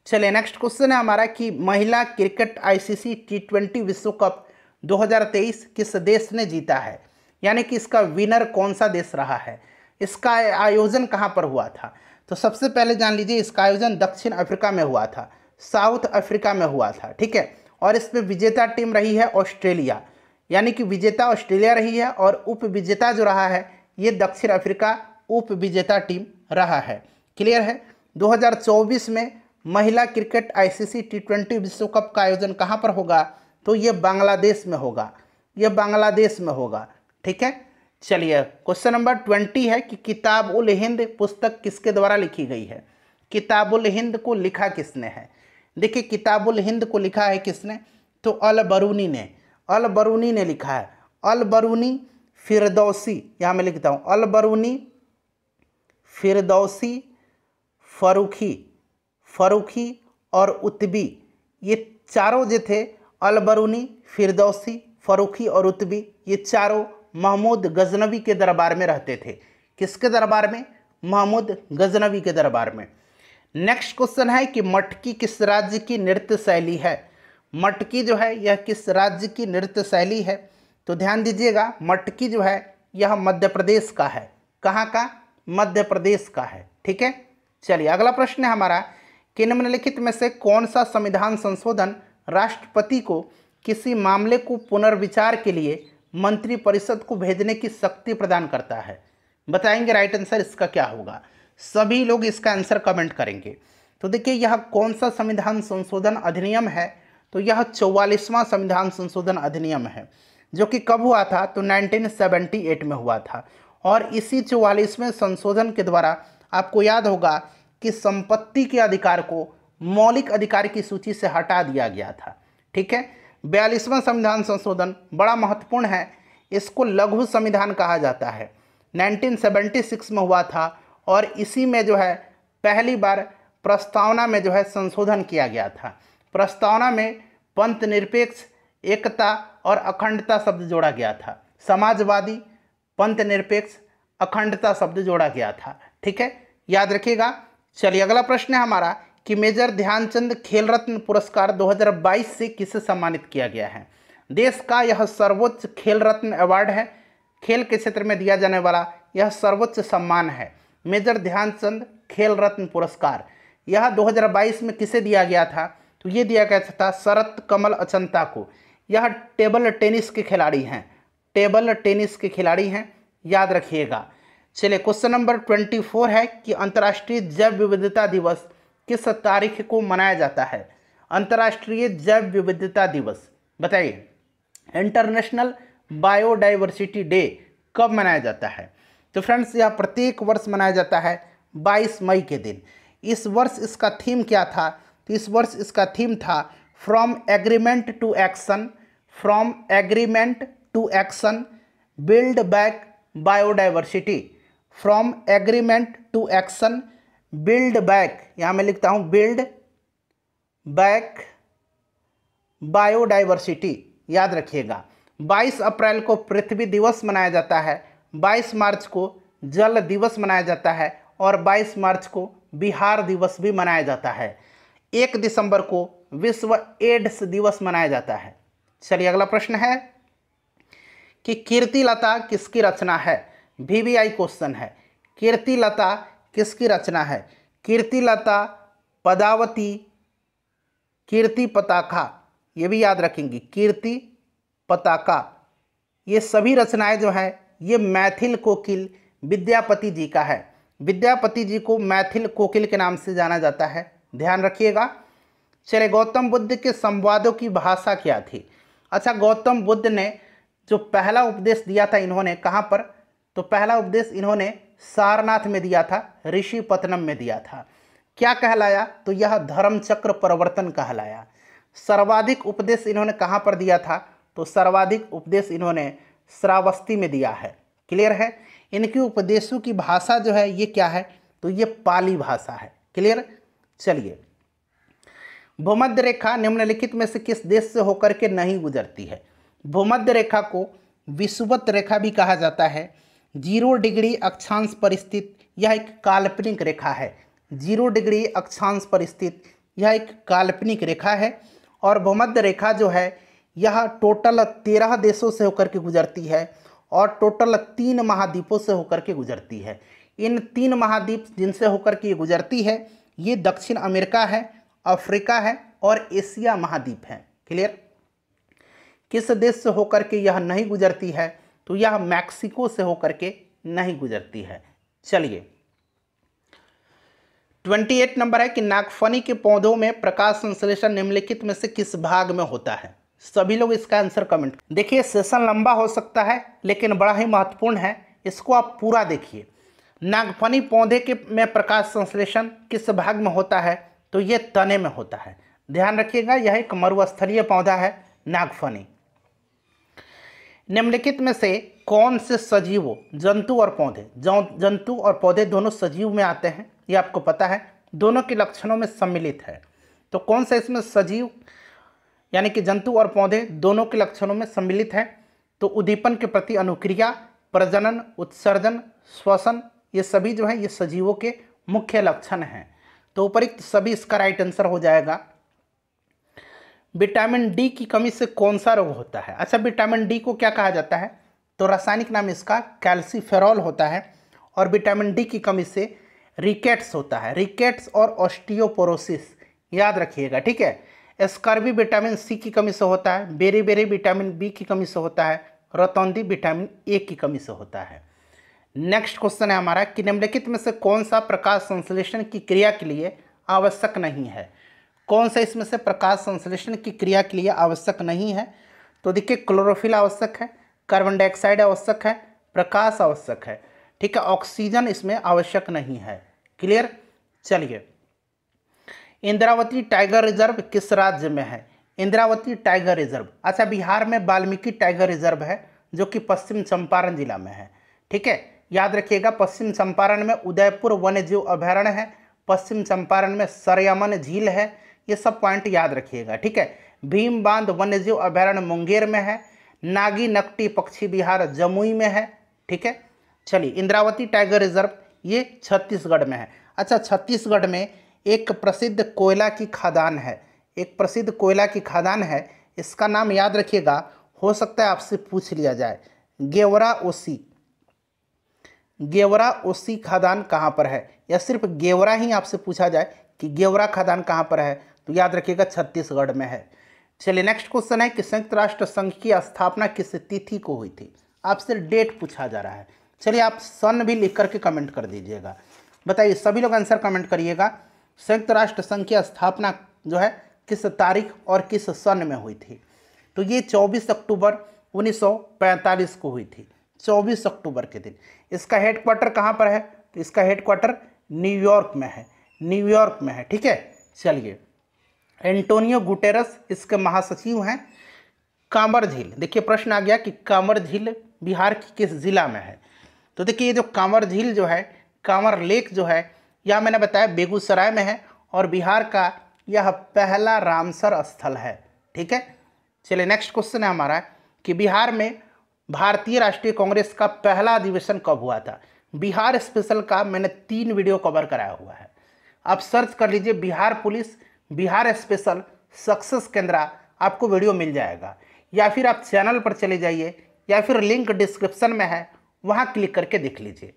चलिए नेक्स्ट क्वेश्चन है हमारा कि महिला क्रिकेट आईसीसी टी ट्वेंटी विश्व कप 2023 किस देश ने जीता है? यानी कि इसका विनर कौन सा देश रहा है? इसका आयोजन कहाँ पर हुआ था? तो सबसे पहले जान लीजिए, इसका आयोजन दक्षिण अफ्रीका में हुआ था, साउथ अफ्रीका में हुआ था, ठीक है? और इसमें विजेता टीम रही है ऑस्ट्रेलिया, यानी कि विजेता ऑस्ट्रेलिया रही है और उप विजेता जो रहा है, ये दक्षिण अफ्रीका उप विजेता टीम रहा है। क्लियर है? 2024 में महिला क्रिकेट आईसीसी टी ट्वेंटी विश्व कप का आयोजन कहाँ पर होगा? तो ये बांग्लादेश में होगा। ये बांग्लादेश में होगा। ठीक है? चलिए, क्वेश्चन नंबर ट्वेंटी है कि किताब उल हिंद पुस्तक किसके द्वारा लिखी गई है? किताबुल हिंद को लिखा किसने है? देखिए किताबुल हिंद को लिखा है किसने? तो अल बरूनी ने। अल बरूनी ने लिखा है। अल बरूनी फिरदौसी, यहाँ मैं लिखता हूँ। अल बरूनी फिरदौसी, फ़रूखी फ़रूखी और उतबी ये चारों जो थे, अलबरूनी, फिरदौसी, फ़रूखी और उतबी ये चारों महमूद गजनवी के दरबार में रहते थे। किसके दरबार में? महमूद गजनवी के दरबार में। नेक्स्ट क्वेश्चन है कि मटकी किस राज्य की नृत्य शैली है? मटकी जो है, यह किस राज्य की नृत्य शैली है? तो ध्यान दीजिएगा, मटकी जो है, यह मध्य प्रदेश का है। कहाँ का? मध्य प्रदेश का है, ठीक है? चलिए, अगला प्रश्न है हमारा, कि निम्नलिखित में से कौन सा संविधान संशोधन राष्ट्रपति को किसी मामले को पुनर्विचार के लिए मंत्रिपरिषद को भेजने की शक्ति प्रदान करता है? बताएँगे, राइट आंसर इसका क्या होगा? सभी लोग इसका आंसर कमेंट करेंगे। तो देखिए, यह कौन सा संविधान संशोधन अधिनियम है? तो यह चौवालीसवां संविधान संशोधन अधिनियम है, जो कि कब हुआ था? तो 1978 में हुआ था। और इसी चौवालीसवें संशोधन के द्वारा आपको याद होगा कि संपत्ति के अधिकार को मौलिक अधिकार की सूची से हटा दिया गया था। ठीक है? बयालीसवां संविधान संशोधन बड़ा महत्वपूर्ण है। इसको लघु संविधान कहा जाता है। 1976 में हुआ था और इसी में जो है पहली बार प्रस्तावना में जो है संशोधन किया गया था। प्रस्तावना में पंथ निरपेक्ष एकता और अखंडता शब्द जोड़ा गया था। समाजवादी पंथ निरपेक्ष अखंडता शब्द जोड़ा गया था। ठीक है? याद रखिएगा। चलिए, अगला प्रश्न है हमारा कि मेजर ध्यानचंद खेल रत्न पुरस्कार 2022 से किसे सम्मानित किया गया है? देश का यह सर्वोच्च खेल रत्न अवार्ड है। खेल के क्षेत्र में दिया जाने वाला यह सर्वोच्च सम्मान है। मेजर ध्यानचंद खेल रत्न पुरस्कार। यह 2022 में किसे दिया गया था? तो ये दिया गया था शरत कमल अचंता को। यह टेबल टेनिस के खिलाड़ी हैं। टेबल टेनिस के खिलाड़ी हैं, याद रखिएगा। चलिए, क्वेश्चन नंबर ट्वेंटी फोर है कि अंतर्राष्ट्रीय जैव विविधता दिवस किस तारीख को मनाया जाता है? अंतर्राष्ट्रीय जैव विविधता दिवस, बताइए। इंटरनेशनल बायोडाइवर्सिटी डे कब मनाया जाता है? तो फ्रेंड्स, यह प्रत्येक वर्ष मनाया जाता है 22 मई के दिन। इस वर्ष इसका थीम क्या था? तो इस वर्ष इसका थीम था from agreement to action, from agreement to action build back biodiversity from agreement to action build back यहाँ मैं लिखता हूँ बिल्ड बैक बायोडाइवर्सिटी याद रखिएगा 22 अप्रैल को पृथ्वी दिवस मनाया जाता है 22 मार्च को जल दिवस मनाया जाता है और 22 मार्च को बिहार दिवस भी मनाया जाता है। एक दिसंबर को विश्व एड्स दिवस मनाया जाता है। चलिए अगला प्रश्न है। कि कीर्ति लता किसकी रचना है? वीवीआई क्वेश्चन है। कीर्ति लता किसकी रचना है? कीर्ति लता पदावती, कीर्ति पताका, ये भी याद रखेंगी। कीर्ति पताका, ये सभी रचनाएँ जो हैं, ये मैथिल कोकिल विद्यापति जी का है। विद्यापति जी को मैथिल कोकिल के नाम से जाना जाता है। ध्यान रखिएगा। चले गौतम बुद्ध के संवादों की भाषा क्या थी? अच्छा गौतम बुद्ध ने जो पहला उपदेश दिया था इन्होंने, कहाँ पर? तो पहला उपदेश इन्होंने सारनाथ में दिया था ऋषि पतनम में दिया था। क्या कहलाया? तो यह धर्म चक्र परिवर्तन कहलाया। सर्वाधिक उपदेश इन्होंने कहाँ पर दिया था? तो सर्वाधिक उपदेश इन्होंने श्रावस्ती में दिया है। क्लियर है? इनके उपदेशों की भाषा जो है, ये क्या है? तो ये पाली भाषा है। क्लियर? चलिए। भूमध्य रेखा निम्नलिखित में से किस देश से होकर के नहीं गुजरती है? भूमध्य रेखा को विषुवत रेखा भी कहा जाता है। ज़ीरो डिग्री अक्षांश पर स्थित यह एक काल्पनिक रेखा है। ज़ीरो डिग्री अक्षांश पर स्थित यह एक काल्पनिक रेखा है और भूमध्य रेखा जो है, यह टोटल तेरह देशों से होकर के गुजरती है और टोटल तीन महाद्वीपों से होकर के गुजरती है। इन तीन महाद्वीप जिनसे होकर के गुजरती है, ये दक्षिण अमेरिका है, अफ्रीका है और एशिया महाद्वीप है। क्लियर? किस देश से होकर के यह नहीं गुजरती है तो यह मैक्सिको से होकर के नहीं गुजरती है। चलिए। ट्वेंटी एट नंबर है कि नागफनी के पौधों में प्रकाश संश्लेषण निम्नलिखित में से किस भाग में होता है? सभी लोग इसका आंसर कमेंट। देखिए, सेशन लंबा हो सकता है, लेकिन बड़ा ही महत्वपूर्ण है। इसको आप पूरा देखिए। नागफनी पौधे के में प्रकाश संश्लेषण किस भाग में होता है? तो ये तने में होता है। ध्यान रखिएगा, यह एक मरुस्थलीय पौधा है, नागफनी। निम्नलिखित में से कौन से सजीवों जंतु और पौधे? जंतु और पौधे दोनों सजीव में आते हैं, ये आपको पता है। दोनों के लक्षणों में सम्मिलित है। तो कौन सा इसमें सजीव, यानी कि जंतु और पौधे दोनों के लक्षणों में सम्मिलित है? तो उद्दीपन के प्रति अनुक्रिया, प्रजनन, उत्सर्जन, श्वसन, ये सभी जो है, ये सजीवों के मुख्य लक्षण हैं। तो उपरिक्त सभी इसका राइट आंसर हो जाएगा। विटामिन डी की कमी से कौन सा रोग होता है? अच्छा विटामिन डी को क्या कहा जाता है? तो रासायनिक नाम इसका कैल्सीफेरॉल होता है और विटामिन डी की कमी से रिकेट्स होता है। रिकेट्स और ऑस्टियोपोरोसिस, याद रखिएगा, ठीक है? स्कर्बी विटामिन सी की कमी से होता है बेरी बेरी विटामिन बी की कमी से होता है, रतौंदी विटामिन ए की कमी से होता है। नेक्स्ट क्वेश्चन है हमारा कि निम्नलिखित में से कौन सा प्रकाश संश्लेषण की क्रिया के लिए आवश्यक नहीं है? कौन सा इसमें से प्रकाश संश्लेषण की क्रिया के लिए आवश्यक नहीं है? तो देखिए, क्लोरोफिल आवश्यक है, कार्बन डाइऑक्साइड आवश्यक है, प्रकाश आवश्यक है। ठीक है, ऑक्सीजन इसमें आवश्यक नहीं है। क्लियर? चलिए। इंद्रावती टाइगर रिज़र्व किस राज्य में है? Indravati tiger reserve. अच्छा बिहार में वाल्मीकि टाइगर रिज़र्व है, जो कि पश्चिम चंपारण जिला में है। ठीक है, याद रखिएगा, पश्चिम चंपारण में उदयपुर वन्य जीव अभ्यारण्य है, पश्चिम चंपारण में सरयमन झील है ये सब पॉइंट याद रखिएगा, ठीक है? भीम बाँध वन्यजीव अभ्यारण्य मुंगेर में है, नागी नकटी पक्षी विहार जमुई में है, ठीक है? चलिए, इंद्रावती टाइगर रिज़र्व ये छत्तीसगढ़ में है। अच्छा छत्तीसगढ़ में एक प्रसिद्ध कोयला की खादान है, एक प्रसिद्ध कोयला की खादान है, इसका नाम याद रखिएगा, हो सकता है आपसे पूछ लिया जाए। गेवरा ओसी। गेवरा ओसी खादान कहाँ पर है? या सिर्फ़ गेवरा ही आपसे पूछा जाए कि गेवरा खादान कहाँ पर है? तो याद रखिएगा, छत्तीसगढ़ में है। चलिए नेक्स्ट क्वेश्चन है कि संयुक्त राष्ट्र संघ की स्थापना किस तिथि को हुई थी? आपसे डेट पूछा जा रहा है। चलिए, आप सन भी लिख करके कमेंट कर दीजिएगा। बताइए, सभी लोग आंसर कमेंट करिएगा। संयुक्त राष्ट्र संघ की स्थापना जो है, किस तारीख और किस सन में हुई थी? तो ये 24 अक्टूबर 1945 को हुई थी। 24 अक्टूबर के दिन। इसका हेडक्वार्टर कहाँ पर है? तो इसका हेडक्वार्टर न्यूयॉर्क में है। न्यूयॉर्क में है, ठीक है? चलिए एंटोनियो गुटेरस इसके महासचिव हैं। कांवर झील। देखिए, प्रश्न आ गया कि कांवर झील बिहार की किस जिला में है? तो देखिए, ये जो कांवर झील जो है, कांवर लेक जो है, यह मैंने बताया बेगूसराय में है और बिहार का यह पहला रामसर स्थल है। ठीक है? चलिए नेक्स्ट क्वेश्चन है हमारा कि बिहार में भारतीय राष्ट्रीय कांग्रेस का पहला अधिवेशन कब हुआ था? बिहार स्पेशल का मैंने तीन वीडियो कवर कराया हुआ है। आप सर्च कर लीजिए Bihar police Bihar special success Kendra आपको वीडियो मिल जाएगा। या फिर आप चैनल पर चले जाइए, या फिर लिंक डिस्क्रिप्शन में है, वहाँ क्लिक करके देख लीजिए।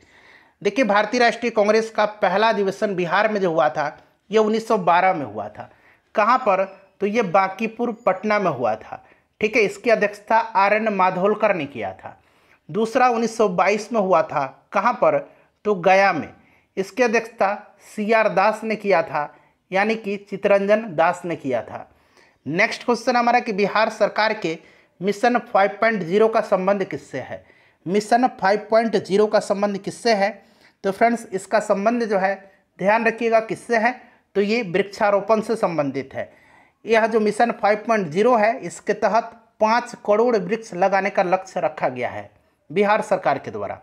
देखिए, भारतीय राष्ट्रीय कांग्रेस का पहला अधिवेशन बिहार में जो हुआ था, ये 1912 में हुआ था। कहाँ पर? तो ये बांकीपुर, पटना में हुआ था। ठीक है, इसकी अध्यक्षता आर एन माधोलकर ने किया था। दूसरा 1922 में हुआ था, कहाँ पर? तो गया में। इसकी अध्यक्षता सी आर दास ने किया था। यानी कि चितरंजन दास ने किया था। नेक्स्ट क्वेश्चन हमारा कि बिहार सरकार के मिशन 5.0 का संबंध किससे है? मिशन 5.0 का संबंध किससे है? तो फ्रेंड्स इसका संबंध जो है, ध्यान रखिएगा किससे है? तो ये वृक्षारोपण से संबंधित है। यह जो मिशन 5.0 है, इसके तहत पाँच करोड़ वृक्ष लगाने का लक्ष्य रखा गया है बिहार सरकार के द्वारा।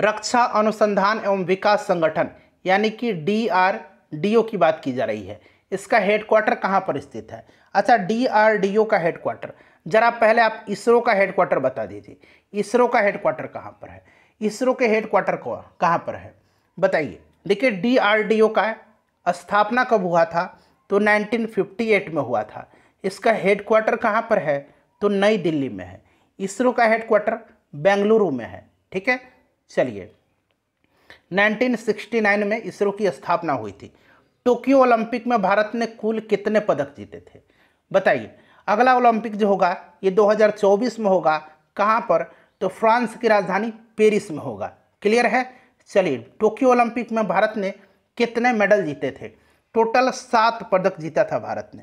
रक्षा अनुसंधान एवं विकास संगठन, यानी कि डी आर डी ओ की बात की जा रही है। इसका हेडक्वार्टर कहाँ पर स्थित है? अच्छा डी आर डी ओ का हेडक्वार्टर जरा पहले आप इसरो का हेडक्वार्टर बता दीजिए। इसरो का हेडक्वार्टर कहाँ पर है? इसरो के हेडक्वार्टर कहाँ पर है? बताइए। देखिए डी आर डी ओ का स्थापना कब हुआ था? तो 1958 में हुआ था। इसका हेडक्वार्टर कहाँ पर है? तो नई दिल्ली में है। इसरो का हेडक्वार्टर बेंगलुरु में है। ठीक है? चलिए। 1969 में इसरो की स्थापना हुई थी। टोक्यो ओलंपिक में भारत ने कुल कितने पदक जीते थे? बताइए। अगला ओलंपिक जो होगा, ये 2024 में होगा। कहाँ पर? तो फ्रांस की राजधानी पेरिस में होगा। क्लियर है? चलिए, टोक्यो ओलंपिक में भारत ने कितने मेडल जीते थे? टोटल सात पदक जीता था भारत ने।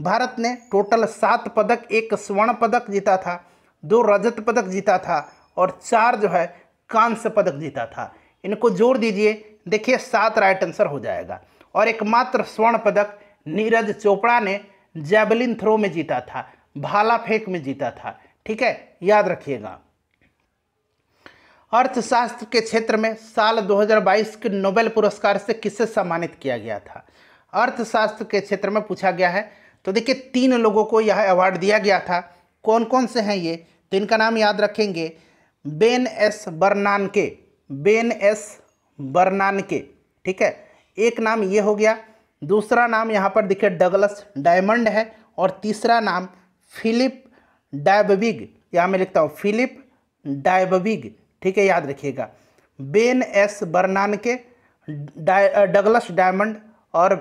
भारत ने टोटल सात पदक, एक स्वर्ण पदक जीता था, दो रजत पदक जीता था, और चार जो है कांस्य पदक जीता था। इनको जोड़ दीजिए। देखिए, सात राइट आंसर हो जाएगा। और एकमात्र स्वर्ण पदक नीरज चोपड़ा ने जैवलिन थ्रो में जीता था, भाला फेंक में जीता था। ठीक है, याद रखिएगा। अर्थशास्त्र के क्षेत्र में साल 2022 के नोबेल पुरस्कार से किसे सम्मानित किया गया था? अर्थशास्त्र के क्षेत्र में पूछा गया है। तो देखिए, तीन लोगों को यह अवार्ड दिया गया था। कौन कौन से हैं ये? तो इनका नाम याद रखेंगे। Ben S Bernanke Ben S Bernanke, ठीक है? एक नाम ये हो गया। दूसरा नाम यहाँ पर देखिए डगलस डायमंड है और तीसरा नाम फिलिप डायबविग। यहाँ मैं लिखता हूँ, फिलिप डायबविग, ठीक है? याद रखिएगा। Ben S Bernanke Douglas Diamond और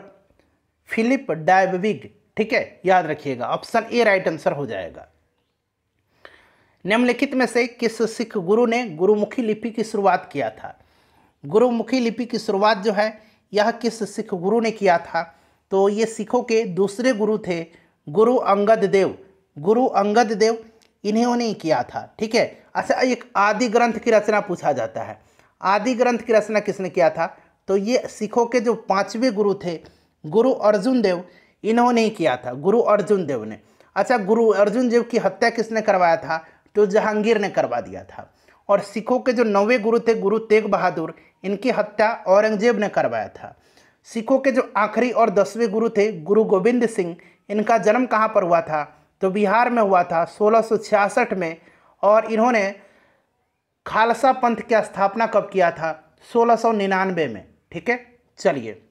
फिलिप डायबविग, ठीक है? याद रखिएगा। ऑप्शन ए राइट आंसर हो जाएगा। निम्नलिखित में से किस सिख गुरु ने गुरुमुखी लिपि की शुरुआत किया था? गुरुमुखी लिपि की शुरुआत जो है, यह किस सिख गुरु ने किया था? तो ये सिखों के दूसरे गुरु थे, गुरु अंगद देव। गुरु अंगद देव इन्होंने ही किया था, ठीक है? अच्छा एक आदि ग्रंथ की रचना पूछा जाता है। आदि ग्रंथ की रचना किसने किया था? तो ये सिखों के जो पाँचवें गुरु थे, गुरु अर्जुन देव, इन्होंने ही किया था, गुरु अर्जुन देव ने। अच्छा गुरु अर्जुन देव की हत्या किसने करवाया था? तो जहांगीर ने करवा दिया था। और सिखों के जो नौवे गुरु थे, गुरु तेग बहादुर, इनकी हत्या औरंगज़ेब ने करवाया था। सिखों के जो आखिरी और दसवें गुरु थे, गुरु गोविंद सिंह, इनका जन्म कहाँ पर हुआ था? तो बिहार में हुआ था, सोलह में। और इन्होंने खालसा पंथ की स्थापना कब किया था? सोलह में। ठीक है, चलिए।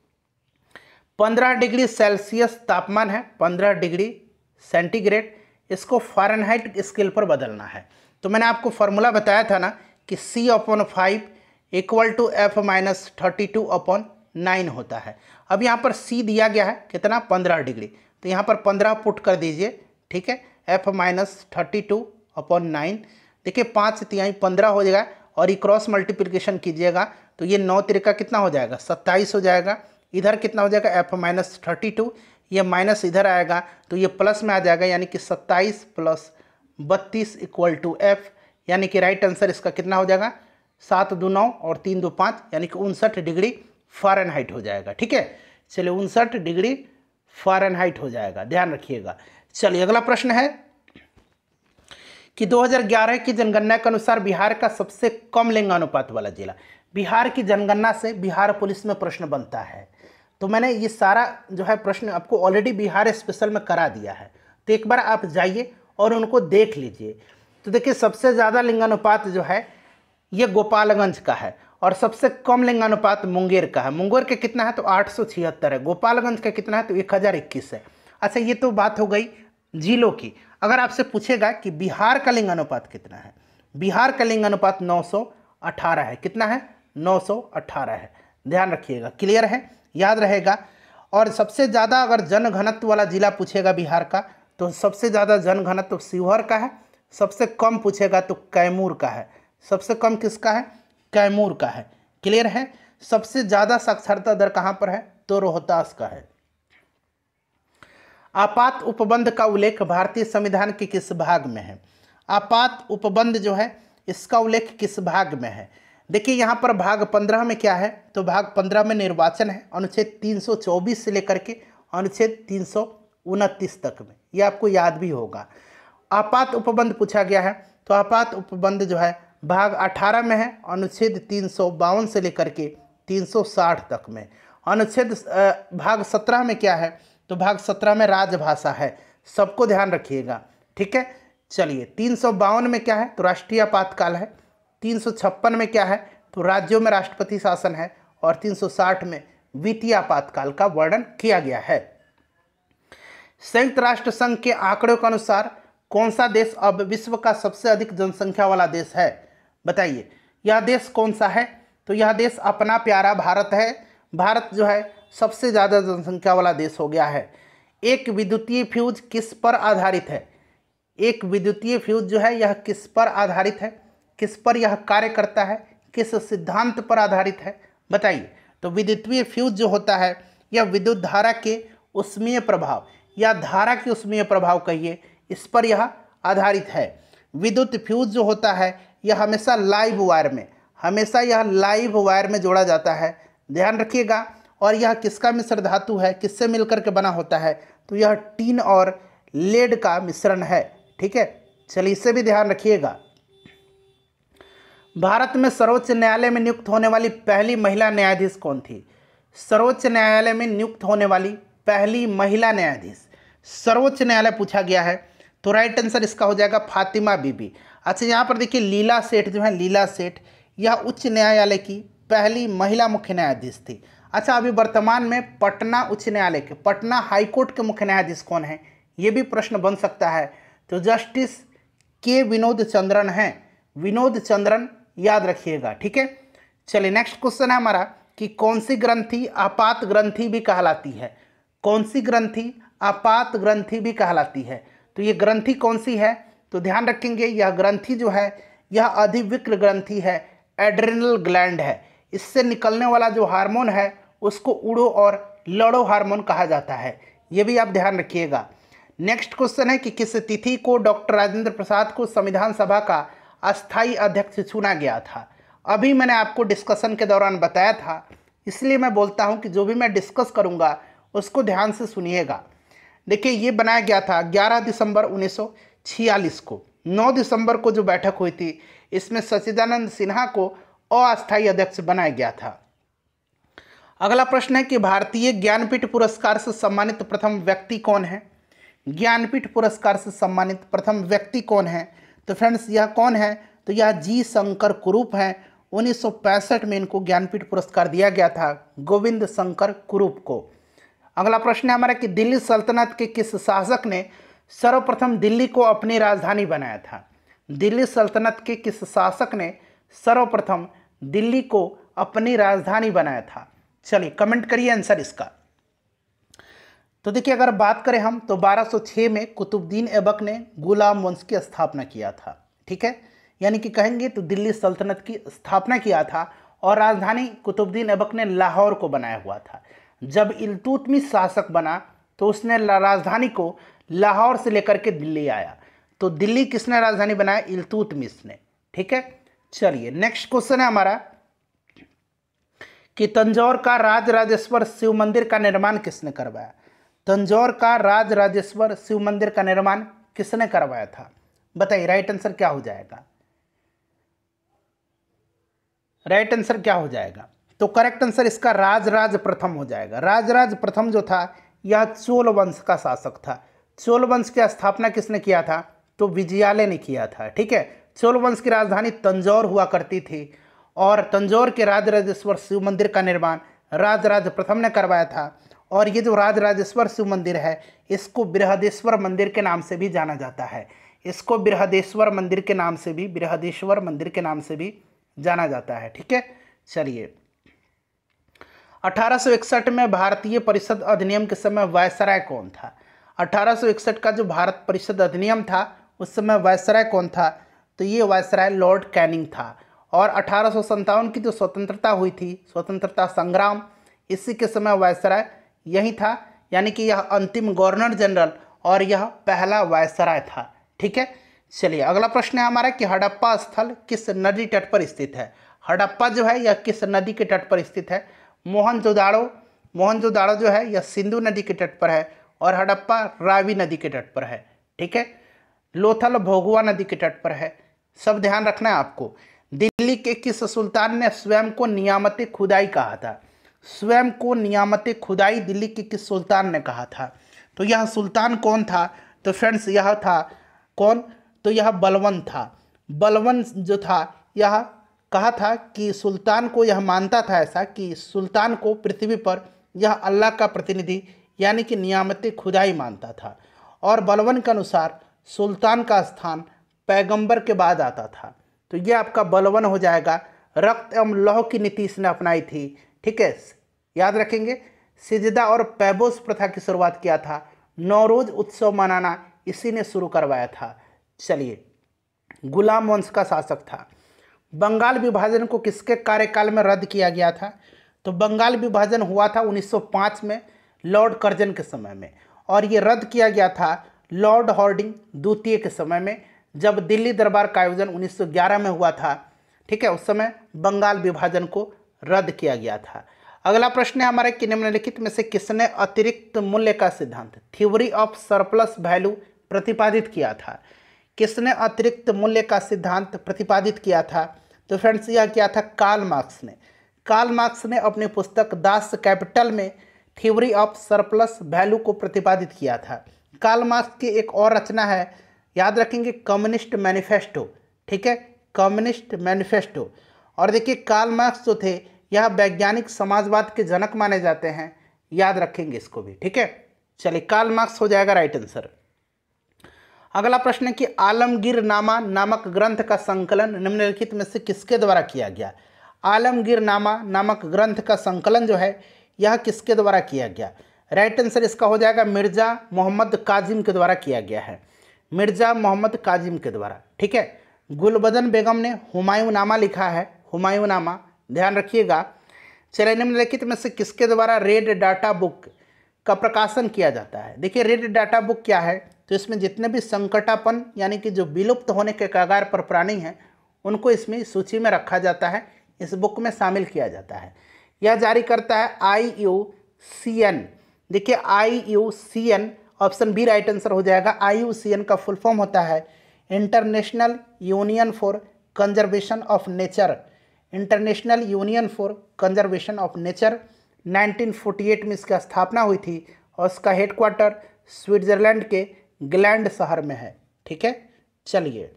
पंद्रह डिग्री सेल्सियस तापमान है, पंद्रह डिग्री सेंटीग्रेड। इसको फ़ारेनहाइट स्केल पर बदलना है। तो मैंने आपको फॉर्मूला बताया था ना कि C upon five equal to F minus thirty two upon nine होता है। अब यहाँ पर सी दिया गया है कितना? पंद्रह डिग्री। तो यहाँ पर पंद्रह पुट कर दीजिए, ठीक है? F minus thirty two upon nine देखिए, पाँच तिहाई पंद्रह हो जाएगा और ये क्रॉस मल्टीप्लिकेशन कीजिएगा तो ये नौ तरीका कितना हो जाएगा? सत्ताईस हो जाएगा। इधर कितना हो जाएगा? एफ़ माइनस थर्टी टू ये माइनस इधर आएगा तो ये प्लस में आ जाएगा, यानी कि सत्ताईस प्लस बत्तीस इक्वल टू एफ़, यानी कि राइट आंसर इसका कितना हो जाएगा? सात दो नौ और तीन दो पाँच, यानी कि उनसठ डिग्री फ़ारेनहाइट हो जाएगा, ठीक है? चलिए उनसठ डिग्री फ़ारेनहाइट हो जाएगा, ध्यान रखिएगा। चलिए अगला प्रश्न है कि 2011 की जनगणना के अनुसार बिहार का सबसे कम लिंगानुपात वाला जिला, बिहार की जनगणना से बिहार पुलिस में प्रश्न बनता है। तो मैंने ये सारा जो है प्रश्न आपको ऑलरेडी बिहार स्पेशल में करा दिया है। तो एक बार आप जाइए और उनको देख लीजिए। तो देखिए, सबसे ज़्यादा लिंगानुपात जो है, ये गोपालगंज का है और सबसे कम लिंगानुपात मुंगेर का है। मुंगेर के कितना है? तो आठ सौ छिहत्तर है। गोपालगंज का कितना है? तो एक हज़ार इक्कीस है। अच्छा ये तो बात हो गई जिलों की। अगर आपसे पूछेगा कि बिहार का लिंगानुपात कितना है? बिहार का लिंग अनुपात 918 है। कितना है? 918 है। ध्यान रखिएगा। क्लियर है? याद रहेगा। और सबसे ज़्यादा अगर जन घनत्व वाला जिला पूछेगा बिहार का तो सबसे ज़्यादा जन घनत्व शिवहर का है, सबसे कम पूछेगा तो कैमूर का है। सबसे कम किसका है? कैमूर का है। क्लियर है? सबसे ज़्यादा साक्षरता दर कहाँ पर है? तो रोहतास का है। आपात उपबंध का उल्लेख भारतीय संविधान के किस भाग में है? आपात उपबंध जो है, इसका उल्लेख किस भाग में है? देखिए, यहाँ पर भाग पंद्रह में क्या है? तो भाग पंद्रह में निर्वाचन है, अनुच्छेद 324 से लेकर के अनुच्छेद तीन सौ उनतीस तक में। ये आपको याद भी होगा। आपात उपबंध पूछा गया है तो आपात उपबंध जो है, भाग 18 में है, अनुच्छेद तीन सौ बावन से लेकर के 360 तक में। अनुच्छेद भाग 17 में क्या है? तो भाग सत्रह में राजभाषा है, सबको ध्यान रखिएगा, ठीक है? चलिए, तीन सौ बावन में क्या है? तो राष्ट्रीय आपातकाल है तीन सौ छप्पन में क्या है? तो राज्यों में राष्ट्रपति शासन है और तीन सौ साठ में वित्तीय आपातकाल का वर्णन किया गया है। संयुक्त राष्ट्र संघ के आंकड़ों के अनुसार कौन सा देश अब विश्व का सबसे अधिक जनसंख्या वाला देश है? बताइए, यह देश कौन सा है? तो यह देश अपना प्यारा भारत है। भारत जो है, सबसे ज़्यादा जनसंख्या वाला देश हो गया है। एक विद्युतीय फ्यूज किस पर आधारित है? एक विद्युतीय फ्यूज जो है, यह किस पर आधारित है? किस पर यह कार्य करता है, किस सिद्धांत पर आधारित है, बताइए। तो विद्युतीय फ्यूज जो होता है, यह विद्युत धारा के उष्मीय प्रभाव, या धारा के उष्मीय प्रभाव कहिए, इस पर यह आधारित है। विद्युत फ्यूज जो होता है, यह हमेशा लाइव वायर में, हमेशा यह लाइव वायर में जोड़ा जाता है। ध्यान रखिएगा, और यह किसका मिश्र धातु है, किससे मिलकर के बना होता है तो यह टीन और लेड का मिश्रण है, ठीक है? चलिए, इसे भी ध्यान रखिएगा। भारत में सर्वोच्च न्यायालय में नियुक्त होने वाली पहली महिला न्यायाधीश कौन थी? सर्वोच्च न्यायालय में नियुक्त होने वाली पहली महिला न्यायाधीश। सर्वोच्च न्यायालय पूछा गया है तो राइट आंसर इसका हो जाएगा फातिमा बीबी। अच्छा यहाँ पर देखिए, लीला सेठ जो है, लीला सेठ, यह उच्च न्यायालय की पहली महिला मुख्य न्यायाधीश थी। अच्छा अभी वर्तमान में पटना उच्च न्यायालय के, पटना हाईकोर्ट के मुख्य न्यायाधीश कौन है? ये भी प्रश्न बन सकता है। तो जस्टिस के विनोद चंद्रन हैं। विनोद चंद्रन याद रखिएगा, ठीक है? चलिए नेक्स्ट क्वेश्चन है हमारा कि कौन सी ग्रंथि आपात ग्रंथि भी कहलाती है? कौन सी ग्रंथि आपात ग्रंथि भी कहलाती है? तो ये ग्रंथि कौन सी है? तो ध्यान रखेंगे, यह ग्रंथि जो है, यह अधिविक्र ग्रंथि है एड्रेनल ग्लैंड है। इससे निकलने वाला जो हार्मोन है, उसको उड़ो और लड़ो हार्मोन कहा जाता है। ये भी आप ध्यान रखिएगा। नेक्स्ट क्वेश्चन है कि किस तिथि को डॉक्टर राजेंद्र प्रसाद को संविधान सभा का अस्थाई अध्यक्ष चुना गया था। अभी मैंने आपको डिस्कशन के दौरान बताया था। इसलिए मैं बोलता हूँ कि जो भी मैं डिस्कस करूँगा, उसको ध्यान से सुनिएगा। देखिए, ये बनाया गया था 11 दिसंबर 1946 को। 9 दिसंबर को जो बैठक हुई थी, इसमें सच्चिदानंद सिन्हा को अस्थायी अध्यक्ष बनाया गया था। अगला प्रश्न है कि भारतीय ज्ञानपीठ पुरस्कार से सम्मानित प्रथम व्यक्ति कौन है? ज्ञानपीठ पुरस्कार से सम्मानित प्रथम व्यक्ति कौन है? तो फ्रेंड्स यह कौन है? तो यह जी शंकर कुरूप हैं। उन्नीस सौ पैंसठ में इनको ज्ञानपीठ पुरस्कार दिया गया था गोविंद शंकर कुरूप को। अगला प्रश्न है हमारा कि दिल्ली सल्तनत के किस शासक ने सर्वप्रथम दिल्ली को अपनी राजधानी बनाया था? दिल्ली सल्तनत के किस शासक ने सर्वप्रथम दिल्ली को अपनी राजधानी बनाया था? चलिए कमेंट करिए आंसर इसका। तो देखिए, अगर बात करें हम तो 1206 में कुतुबुद्दीन ऐबक ने गुलाम वंश की स्थापना किया था, ठीक है? यानी कि कहेंगे तो दिल्ली सल्तनत की स्थापना किया था और राजधानी कुतुबुद्दीन ऐबक ने लाहौर को बनाया हुआ था। जब इल्तुतमिश शासक बना तो उसने राजधानी को लाहौर से लेकर के दिल्ली आया। तो दिल्ली किसने राजधानी बनाया? इल्तुतमिश ने ठीक है? चलिए नेक्स्ट क्वेश्चन है हमारा, कि तंजौर का राज राजेश्वर शिव मंदिर का निर्माण किसने करवाया? तंजौर का राज राजेश्वर शिव मंदिर का निर्माण किसने करवाया था? बताइए राइट आंसर क्या हो जाएगा? राइट आंसर क्या हो जाएगा? तो करेक्ट आंसर इसका राजराज प्रथम हो जाएगा। राजराज प्रथम जो था, यह चोल वंश का शासक था। चोल वंश की स्थापना किसने किया था? तो विजयालय ने किया था, ठीक है? चोल वंश की राजधानी तंजौर हुआ करती थी और तंजौर के राजराजेश्वर शिव मंदिर का निर्माण राजराज प्रथम ने करवाया था। और ये जो राजराजेश्वर शिव मंदिर है, इसको बृहदेश्वर मंदिर के नाम से भी जाना जाता है। इसको बृहदेश्वर मंदिर के नाम से भी, बृहदेश्वर मंदिर के नाम से भी जाना जाता है, ठीक है? चलिए। 1861 में भारतीय परिषद अधिनियम के समय वायसराय कौन था? 1861 का जो भारत परिषद अधिनियम था, उस समय वायसराय कौन था? तो ये वायसराय लॉर्ड कैनिंग था। और अठारह की जो स्वतंत्रता हुई थी, स्वतंत्रता संग्राम, इसी के समय वायसराय यही था, यानी कि यह अंतिम गवर्नर जनरल और यह पहला वायसराय था। ठीक है? चलिए, अगला प्रश्न है हमारा कि हड़प्पा स्थल किस नदी तट पर स्थित है? हड़प्पा जो है यह किस नदी के तट पर स्थित है? मोहनजोदाड़ो मोहनजोदाड़ो जो है, यह सिंधु नदी के तट पर है और हड़प्पा रावी नदी के तट पर है। ठीक है? लोथल भोगुआ नदी के तट पर है। सब ध्यान रखना है आपको। दिल्ली के किस सुल्तान ने स्वयं को नियामत खुदाई कहा था? स्वयं को नियामत खुदाई दिल्ली के किस सुल्तान ने कहा था? तो यह सुल्तान कौन था? तो फ्रेंड्स, यह था कौन? तो यह बलवन था। बलवन जो था, यह कहा था कि सुल्तान को यह मानता था ऐसा कि सुल्तान को पृथ्वी पर यह अल्लाह का प्रतिनिधि, यानी कि नियामत खुदाई मानता था। और बलवन के अनुसार सुल्तान का स्थान पैगंबर के बाद आता था। तो ये आपका बलवन हो जाएगा। रक्त एवं लौह की नीति इसने अपनाई थी। ठीक है, याद रखेंगे, सिजदा और पैबोस प्रथा की शुरुआत किया था। नौरोज उत्सव मनाना इसी ने शुरू करवाया था। चलिए, गुलाम वंश का शासक था। बंगाल विभाजन को किसके कार्यकाल में रद्द किया गया था? तो बंगाल विभाजन हुआ था 1905 में, लॉर्ड कर्जन के समय में। और ये रद्द किया गया था लॉर्ड हॉर्डिंग द्वितीय के समय में, जब दिल्ली दरबार का आयोजन 1911 में हुआ था। ठीक है, उस समय बंगाल विभाजन को रद्द किया गया था। अगला प्रश्न है हमारे कि निम्नलिखित में से किसने अतिरिक्त मूल्य का सिद्धांत थ्योरी ऑफ़ सरप्लस वैल्यू प्रतिपादित किया था? किसने अतिरिक्त मूल्य का सिद्धांत प्रतिपादित किया था? तो फ्रेंड्स यह किया था कार्ल मार्क्स ने। कार्ल मार्क्स ने अपनी पुस्तक दास कैपिटल में थ्योरी ऑफ़ सरप्लस वैल्यू को प्रतिपादित किया था। कार्ल मार्क्स की एक और रचना है, याद रखेंगे कम्युनिस्ट मैनिफेस्टो ठीक है? कम्युनिस्ट मैनिफेस्टो और देखिए कार्ल मार्क्स जो थे यह वैज्ञानिक समाजवाद के जनक माने जाते हैं। याद रखेंगे इसको भी, ठीक है? चलिए कार्ल मार्क्स हो जाएगा राइट आंसर अगला प्रश्न है कि आलमगीर नामा नामक ग्रंथ का संकलन निम्नलिखित में से किसके द्वारा किया गया? आलमगीर नामा नामक ग्रंथ का संकलन जो है, यह किसके द्वारा किया गया? राइट आंसर इसका हो जाएगा मिर्ज़ा मोहम्मद काजिम के द्वारा किया गया है। मिर्ज़ा मोहम्मद काजिम के द्वारा, ठीक है? गुलबदन बेगम ने हुमायूं नामा लिखा है, हुमायूं नामा। ध्यान रखिएगा। चलिए निम्नलिखित में से किसके द्वारा रेड डाटा बुक का प्रकाशन किया जाता है? देखिए, रेड डाटा बुक क्या है? तो इसमें जितने भी संकटापन, यानी कि जो विलुप्त होने के कगार पर प्राणी हैं, उनको इसमें सूची में रखा जाता है, इस बुक में शामिल किया जाता है। यह जारी करता है आई यू सी एन देखिए I U C N option B right answer हो जाएगा। आई यू सी एन का फुल फॉर्म होता है, International Union for Conservation of Nature. International Union for Conservation of Nature 1948 में इसकी स्थापना हुई थी और इसका हेडक्वार्टर स्विट्जरलैंड के ग्लैंड शहर में है। ठीक है? चलिए।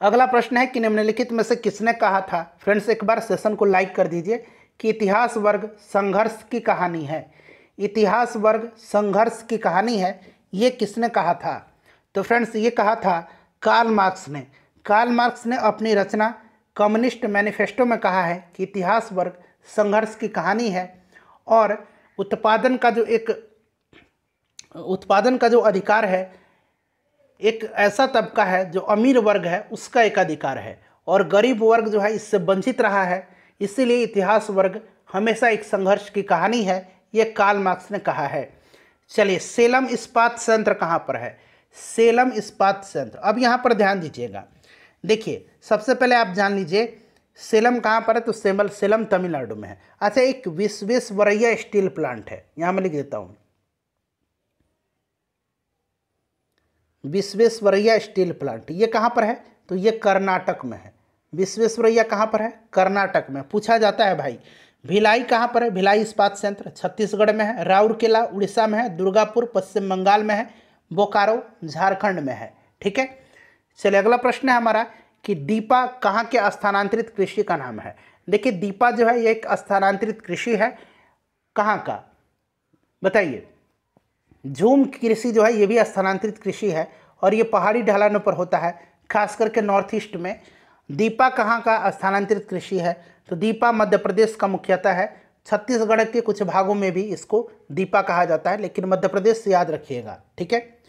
अगला प्रश्न है कि निम्नलिखित में से किसने कहा था? फ्रेंड्स, एक बार सेशन को लाइक कर दीजिए कि इतिहास वर्ग संघर्ष की कहानी है। इतिहास वर्ग संघर्ष की कहानी है। ये किसने कहा था? तो फ्रेंड्स, ये कहा था कार्ल मार्क्स ने। कार्ल मार्क्स ने अपनी रचना कम्युनिस्ट मैनिफेस्टो में कहा है कि इतिहास वर्ग संघर्ष की कहानी है और उत्पादन का जो एक, उत्पादन का जो अधिकार है, एक ऐसा तबका है जो अमीर वर्ग है, उसका एक अधिकार है। और गरीब वर्ग जो है, इससे वंचित रहा है। इसीलिए इतिहास वर्ग हमेशा एक संघर्ष की कहानी है, ये कार्ल मार्क्स ने कहा है। चलिए, सेलम इस्पात संयंत्र कहाँ पर है? सेलम इस्पात संयंत्र। अब यहाँ पर ध्यान दीजिएगा। देखिए, सबसे पहले आप जान लीजिए, सेलम कहाँ पर है? तो सेमल, सेलम तमिलनाडु में है। अच्छा एक विश्वेश्वरैया स्टील प्लांट है। यहाँ मैं लिख देता हूँ। विश्वेश्वरैया स्टील प्लांट, ये कहाँ पर है? तो ये कर्नाटक में है। विश्वेश्वरैया कहाँ पर है? कर्नाटक में। पूछा जाता है भाई, भिलाई कहाँ पर है? भिलाई इस्पात संयंत्र, छत्तीसगढ़ में है। राउरकेला, उड़ीसा में है। दुर्गापुर, पश्चिम बंगाल में है। बोकारो, झारखंड में है। ठीक है? चलिए, अगला प्रश्न है हमारा कि दीपा कहाँ के स्थानांतरित कृषि का नाम है? देखिए, दीपा जो है, ये एक स्थानांतरित कृषि है। कहाँ का? बताइए। झूम कृषि जो है, ये भी स्थानांतरित कृषि है और ये पहाड़ी ढलानों पर होता है, खास करके नॉर्थ ईस्ट में। दीपा कहाँ का स्थानांतरित कृषि है? तो दीपा मध्य प्रदेश का मुख्यतः है। छत्तीसगढ़ के कुछ भागों में भी इसको दीपा कहा जाता है, लेकिन मध्य प्रदेश से याद रखिएगा, ठीक है?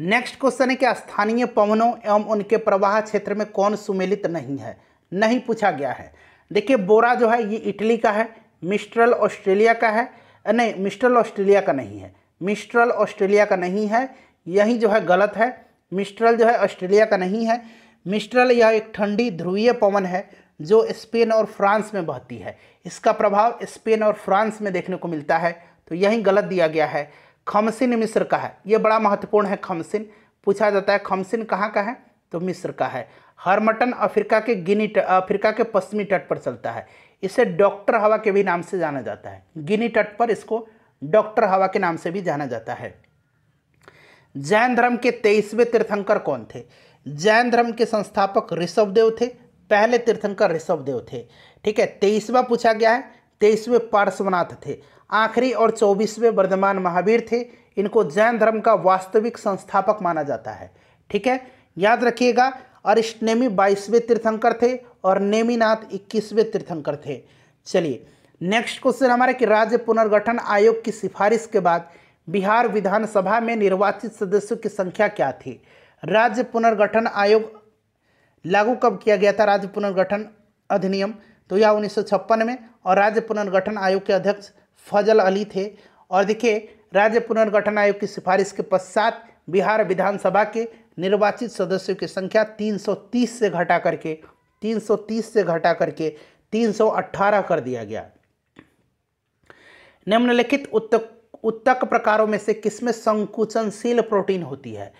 नेक्स्ट क्वेश्चन है कि स्थानीय पवनों एवं उनके प्रवाह क्षेत्र में कौन सुमेलित नहीं है? नहीं पूछा गया है। देखिए, बोरा जो है, ये इटली का है, मिस्ट्रल ऑस्ट्रेलिया का है, नहीं, मिस्ट्रल ऑस्ट्रेलिया का नहीं है। मिस्ट्रल ऑस्ट्रेलिया का नहीं है, यही जो है गलत है। मिस्ट्रल जो है ऑस्ट्रेलिया का नहीं है। मिस्ट्रल यह एक ठंडी ध्रुवीय पवन है, जो स्पेन और फ्रांस में बहती है। इसका प्रभाव स्पेन और फ्रांस में देखने को मिलता है। तो यही गलत दिया गया है। खमसिन मिस्र का है। ये बड़ा महत्वपूर्ण है, खमसिन। पूछा जाता है, खमसिन कहाँ का है? तो मिस्र का है। हरमटन अफ्रीका के गिनी अफ्रीका के पश्चिमी तट पर चलता है। इसे डॉक्टर हवा के भी नाम से जाना जाता है। गिनी तट पर इसको डॉक्टर हवा के नाम से भी जाना जाता है। जैन धर्म के तेईसवें तीर्थंकर कौन थे? जैन धर्म के संस्थापक ऋषभदेव थे। पहले तीर्थंकर ऋषभदेव थे। ठीक है, तेईसवा पूछा गया है। तेईसवें पार्श्वनाथ थे। आखिरी और चौबीसवें वर्धमान महावीर थे। इनको जैन धर्म का वास्तविक संस्थापक माना जाता है। ठीक है? याद रखिएगा अरिष्टनेमी बाईसवें तीर्थंकर थे और नेमीनाथ इक्कीसवें तीर्थंकर थे। चलिए नेक्स्ट क्वेश्चन हमारे कि राज्य पुनर्गठन आयोग की सिफारिश के बाद बिहार विधानसभा में निर्वाचित सदस्यों की संख्या क्या थी? राज्य पुनर्गठन आयोग लागू कब किया गया था? राज्य पुनर्गठन अधिनियम तो यह उन्नीस सौ छप्पन में और राज्य पुनर्गठन आयोग के अध्यक्ष फजल अली थे। और देखिए, राज्य पुनर्गठन आयोग की सिफारिश के पश्चात बिहार विधानसभा के निर्वाचित सदस्यों की संख्या 330 से घटा करके 330 से घटा करके 318 कर दिया गया। निम्नलिखित उत्तक उत्तक प्रकारों में से किसमें संकुचनशील प्रोटीन होती है?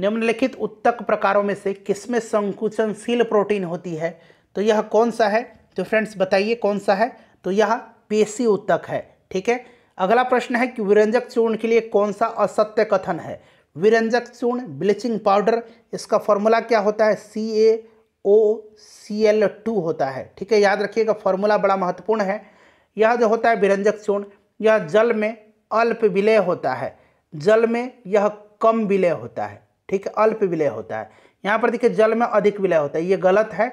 निम्नलिखित उत्तक प्रकारों में से किसमें संकुचनशील प्रोटीन होती है? तो यह कौन सा है? तो फ्रेंड्स, बताइए कौन सा है? तो यह पेशी उत्तक है, ठीक है? अगला प्रश्न है कि विरंजक चूर्ण के लिए कौन सा असत्य कथन है? विरंजक चूर्ण, ब्लीचिंग पाउडर, इसका फॉर्मूला क्या होता है? सी ए ओ सी एल टू होता है, ठीक है? याद रखिएगा, फॉर्मूला बड़ा महत्वपूर्ण है। यह जो होता है विरंजक चूर्ण, यह जल में अल्प विलय होता है। जल में यह कम विलय होता है, ठीक है? अल्प विलय होता है। यहाँ पर देखिए, जल में अधिक विलय होता है। ये गलत है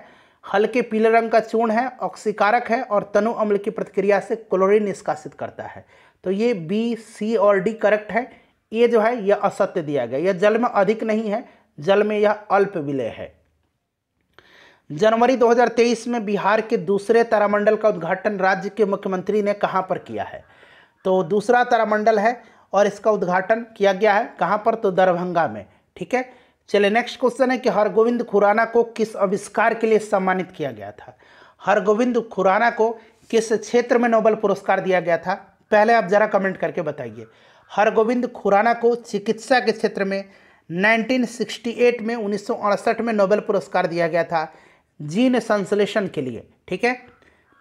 हल्के पीले रंग का चूर्ण है ऑक्सीकारक है और तनु अम्ल की प्रतिक्रिया से क्लोरीन निष्कासित करता है। तो ये बी सी और डी करेक्ट है। ये जो है, यह असत्य दिया गया। यह जल में अधिक नहीं है, जल में यह अल्प विलय है। जनवरी 2023 में बिहार के दूसरे तारामंडल का उद्घाटन राज्य के मुख्यमंत्री ने कहाँ पर किया है? तो दूसरा तारामंडल है और इसका उद्घाटन किया गया है कहाँ पर? तो दरभंगा में। ठीक है? चलिए नेक्स्ट क्वेश्चन है कि हरगोविंद खुराना को किस आविष्कार के लिए सम्मानित किया गया था? हरगोविंद खुराना को किस क्षेत्र में नोबेल पुरस्कार दिया गया था? पहले आप जरा कमेंट करके बताइए। हरगोविंद खुराना को चिकित्सा के क्षेत्र में 1968 में उन्नीस सौ अड़सठ में नोबेल पुरस्कार दिया गया था जीन संश्लेषण के लिए, ठीक है?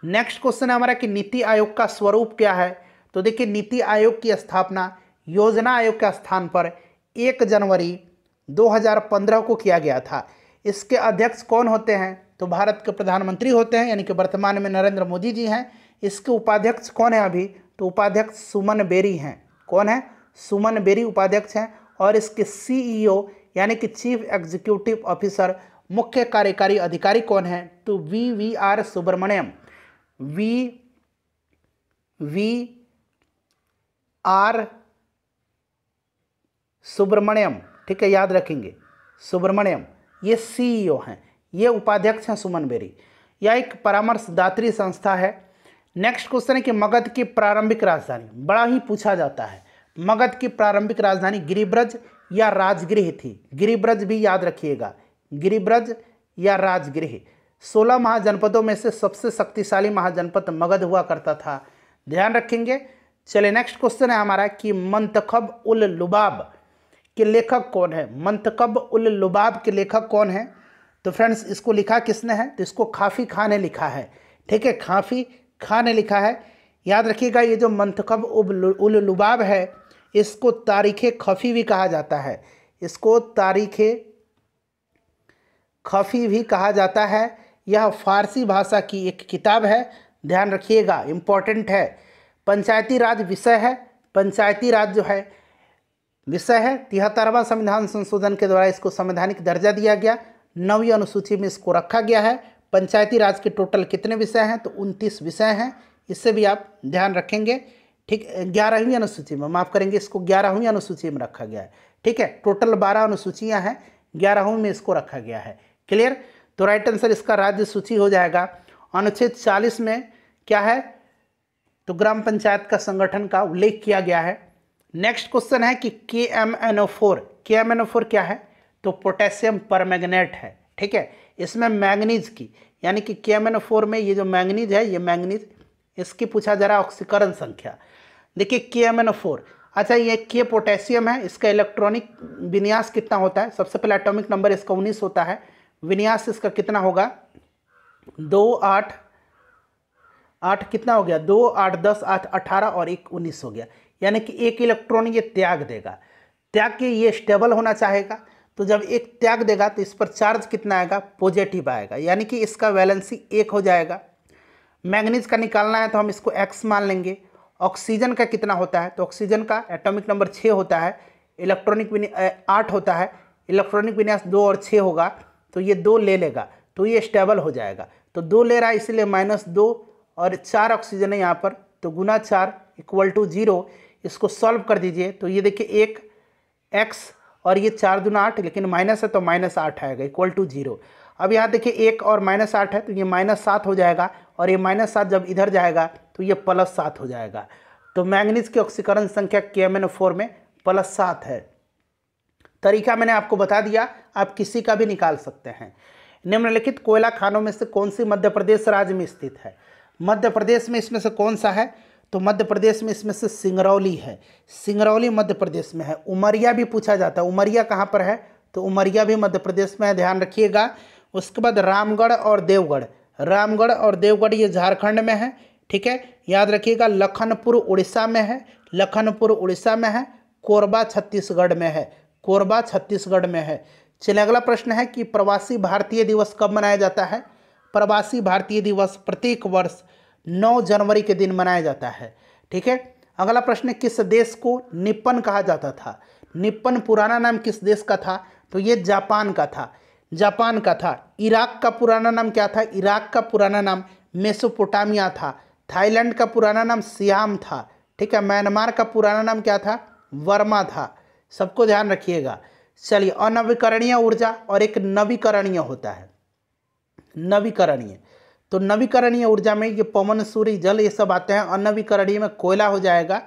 नेक्स्ट क्वेश्चन है हमारा कि नीति आयोग का स्वरूप क्या है? तो देखिए, नीति आयोग की स्थापना योजना आयोग के स्थान पर एक जनवरी 2015 को किया गया था। इसके अध्यक्ष कौन होते हैं? तो भारत के प्रधानमंत्री होते हैं, यानी कि वर्तमान में नरेंद्र मोदी जी हैं। इसके उपाध्यक्ष कौन है अभी? तो उपाध्यक्ष सुमन बेरी हैं। कौन है? सुमन बेरी उपाध्यक्ष हैं और इसके सीईओ यानी कि चीफ एग्जीक्यूटिव ऑफिसर मुख्य कार्यकारी अधिकारी कौन है? तो V V R Subramanyam. V V R Subramanyam. ठीक है, याद रखेंगे। सुब्रमण्यम, ये सीईओ हैं। ये उपाध्यक्ष हैं सुमन बेरी। यह एक परामर्शदात्री संस्था है। नेक्स्ट क्वेश्चन है कि मगध की प्रारंभिक राजधानी। बड़ा ही पूछा जाता है। मगध की प्रारंभिक राजधानी गिरिब्रज या राजगृह थी? गिरिब्रज भी याद रखिएगा। गिरिब्रज या राजगृह। सोलह महाजनपदों में से सबसे शक्तिशाली महाजनपद मगध हुआ करता था। ध्यान रखेंगे। चलिए नेक्स्ट क्वेश्चन है हमारा कि मंतखब उल लुबाब। के लेखक कौन है? मंतकब उल लुबाब के लेखक कौन है? तो फ्रेंड्स, इसको लिखा किसने है? तो इसको खाफ़ी खां ने लिखा है। ठीक है, खाफ़ी खां ने लिखा है। याद रखिएगा, ये जो मंतकब उल लुबाब है, इसको तारीख़ खफ़ी भी कहा जाता है। इसको तारीख़ खफ़ी भी कहा जाता है। यह फ़ारसी भाषा की एक किताब है। ध्यान रखिएगा, इंपॉर्टेंट है। पंचायती राज विषय है। पंचायती राज जो है विषय है तिहत्तरवा संविधान संशोधन के द्वारा इसको संवैधानिक दर्जा दिया गया। नवी अनुसूची में इसको रखा गया है। पंचायती राज के टोटल कितने विषय हैं? तो उनतीस विषय हैं। इससे भी आप ध्यान रखेंगे। ठीक, ग्यारहवीं अनुसूची में, माफ़ करेंगे, इसको ग्यारहवीं अनुसूची में रखा गया है। ठीक है, टोटल बारह अनुसूचियाँ हैं। ग्यारहवीं में इसको रखा गया है। क्लियर? तो राइट आंसर इसका राज्य सूची हो जाएगा। अनुच्छेद चालीस में क्या है? तो ग्राम पंचायत का संगठन का उल्लेख किया गया है। नेक्स्ट क्वेश्चन है कि K M N O four K M N O four क्या है? तो पोटेशियम परमैग्नेट है, ठीक है? इसमें मैंगनीज की, यानी कि K M N O four में ये जो मैंगनीज है, ये मैंगनीज इसकी पूछा जा रहा है ऑक्सीकरण संख्या। देखिए के एम एन ओ फोर अच्छा ये के पोटेशियम है, इसका इलेक्ट्रॉनिक विन्यास कितना होता है? सबसे पहले एटॉमिक नंबर इसका उन्नीस होता है। विन्यास इसका कितना होगा? दो आठ आठ कितना हो गया? दो आठ दस आठ अठारह और एक उन्नीस हो गया। यानी कि एक इलेक्ट्रॉन ये त्याग देगा। त्याग के ये स्टेबल होना चाहेगा तो जब एक त्याग देगा तो इस पर चार्ज कितना आएगा? पॉजिटिव आएगा। यानी कि इसका वैलेंसी एक हो जाएगा। मैग्नीज का निकालना है तो हम इसको एक्स मान लेंगे। ऑक्सीजन का कितना होता है? तो ऑक्सीजन का एटॉमिक नंबर छः होता है। इलेक्ट्रॉनिक विन आठ होता है। इलेक्ट्रॉनिक विन्यास दो और छः होगा तो ये दो ले लेगा तो ये स्टेबल हो जाएगा। तो दो ले रहा है, इसलिए माइनस दो और चार ऑक्सीजन है यहाँ पर तो गुना चार इक्वल टू ज़ीरो। इसको सॉल्व कर दीजिए। तो ये देखिए, एक एक्स और ये चार दूना आठ, लेकिन माइनस है तो माइनस आठ आएगा, इक्वल टू ज़ीरो। अब यहाँ देखिए, एक और माइनस आठ है तो ये माइनस सात हो जाएगा, और ये माइनस सात जब इधर जाएगा तो ये प्लस सात हो जाएगा। तो मैंगनीज की ऑक्सीकरण संख्या के एम एन फोर में प्लस सात है। तरीका मैंने आपको बता दिया, आप किसी का भी निकाल सकते हैं। निम्नलिखित कोयला खानों में से कौन सी मध्य प्रदेश राज्य में स्थित है? मध्य प्रदेश में इसमें से कौन सा है? तो मध्य प्रदेश में इसमें से सिंगरौली है। सिंगरौली मध्य प्रदेश में है। उमरिया भी पूछा जाता है। उमरिया कहाँ पर है? तो उमरिया भी मध्य प्रदेश में है, ध्यान रखिएगा। उसके बाद रामगढ़ और देवगढ़। रामगढ़ और देवगढ़ ये झारखंड में है, ठीक है? याद रखिएगा, लखनपुर उड़ीसा में है, लखनपुर उड़ीसा में है, कोरबा छत्तीसगढ़ में है, कोरबा छत्तीसगढ़ में है। चलिए, अगला प्रश्न है कि प्रवासी भारतीय दिवस कब मनाया जाता है? प्रवासी भारतीय दिवस प्रत्येक वर्ष 9 जनवरी के दिन मनाया जाता है, ठीक है? अगला प्रश्न किस देश को निप्पन कहा जाता था? निप्पन पुराना नाम किस देश का था? तो ये जापान का था। जापान का था। इराक का पुराना नाम क्या था? इराक का पुराना नाम मेसोपोटामिया था। थाईलैंड का पुराना नाम सियाम था। ठीक है? म्यांमार का पुराना नाम क्या था? वर्मा था। सबको ध्यान रखिएगा। चलिए, अनवीकरणीय ऊर्जा और एक नवीकरणीय होता है। नवीकरणीय। तो नवीकरणीय ऊर्जा में ये पवन, सूर्य, जल, ये सब आते हैं, अनवीकरणीय में कोयला हो जाएगा।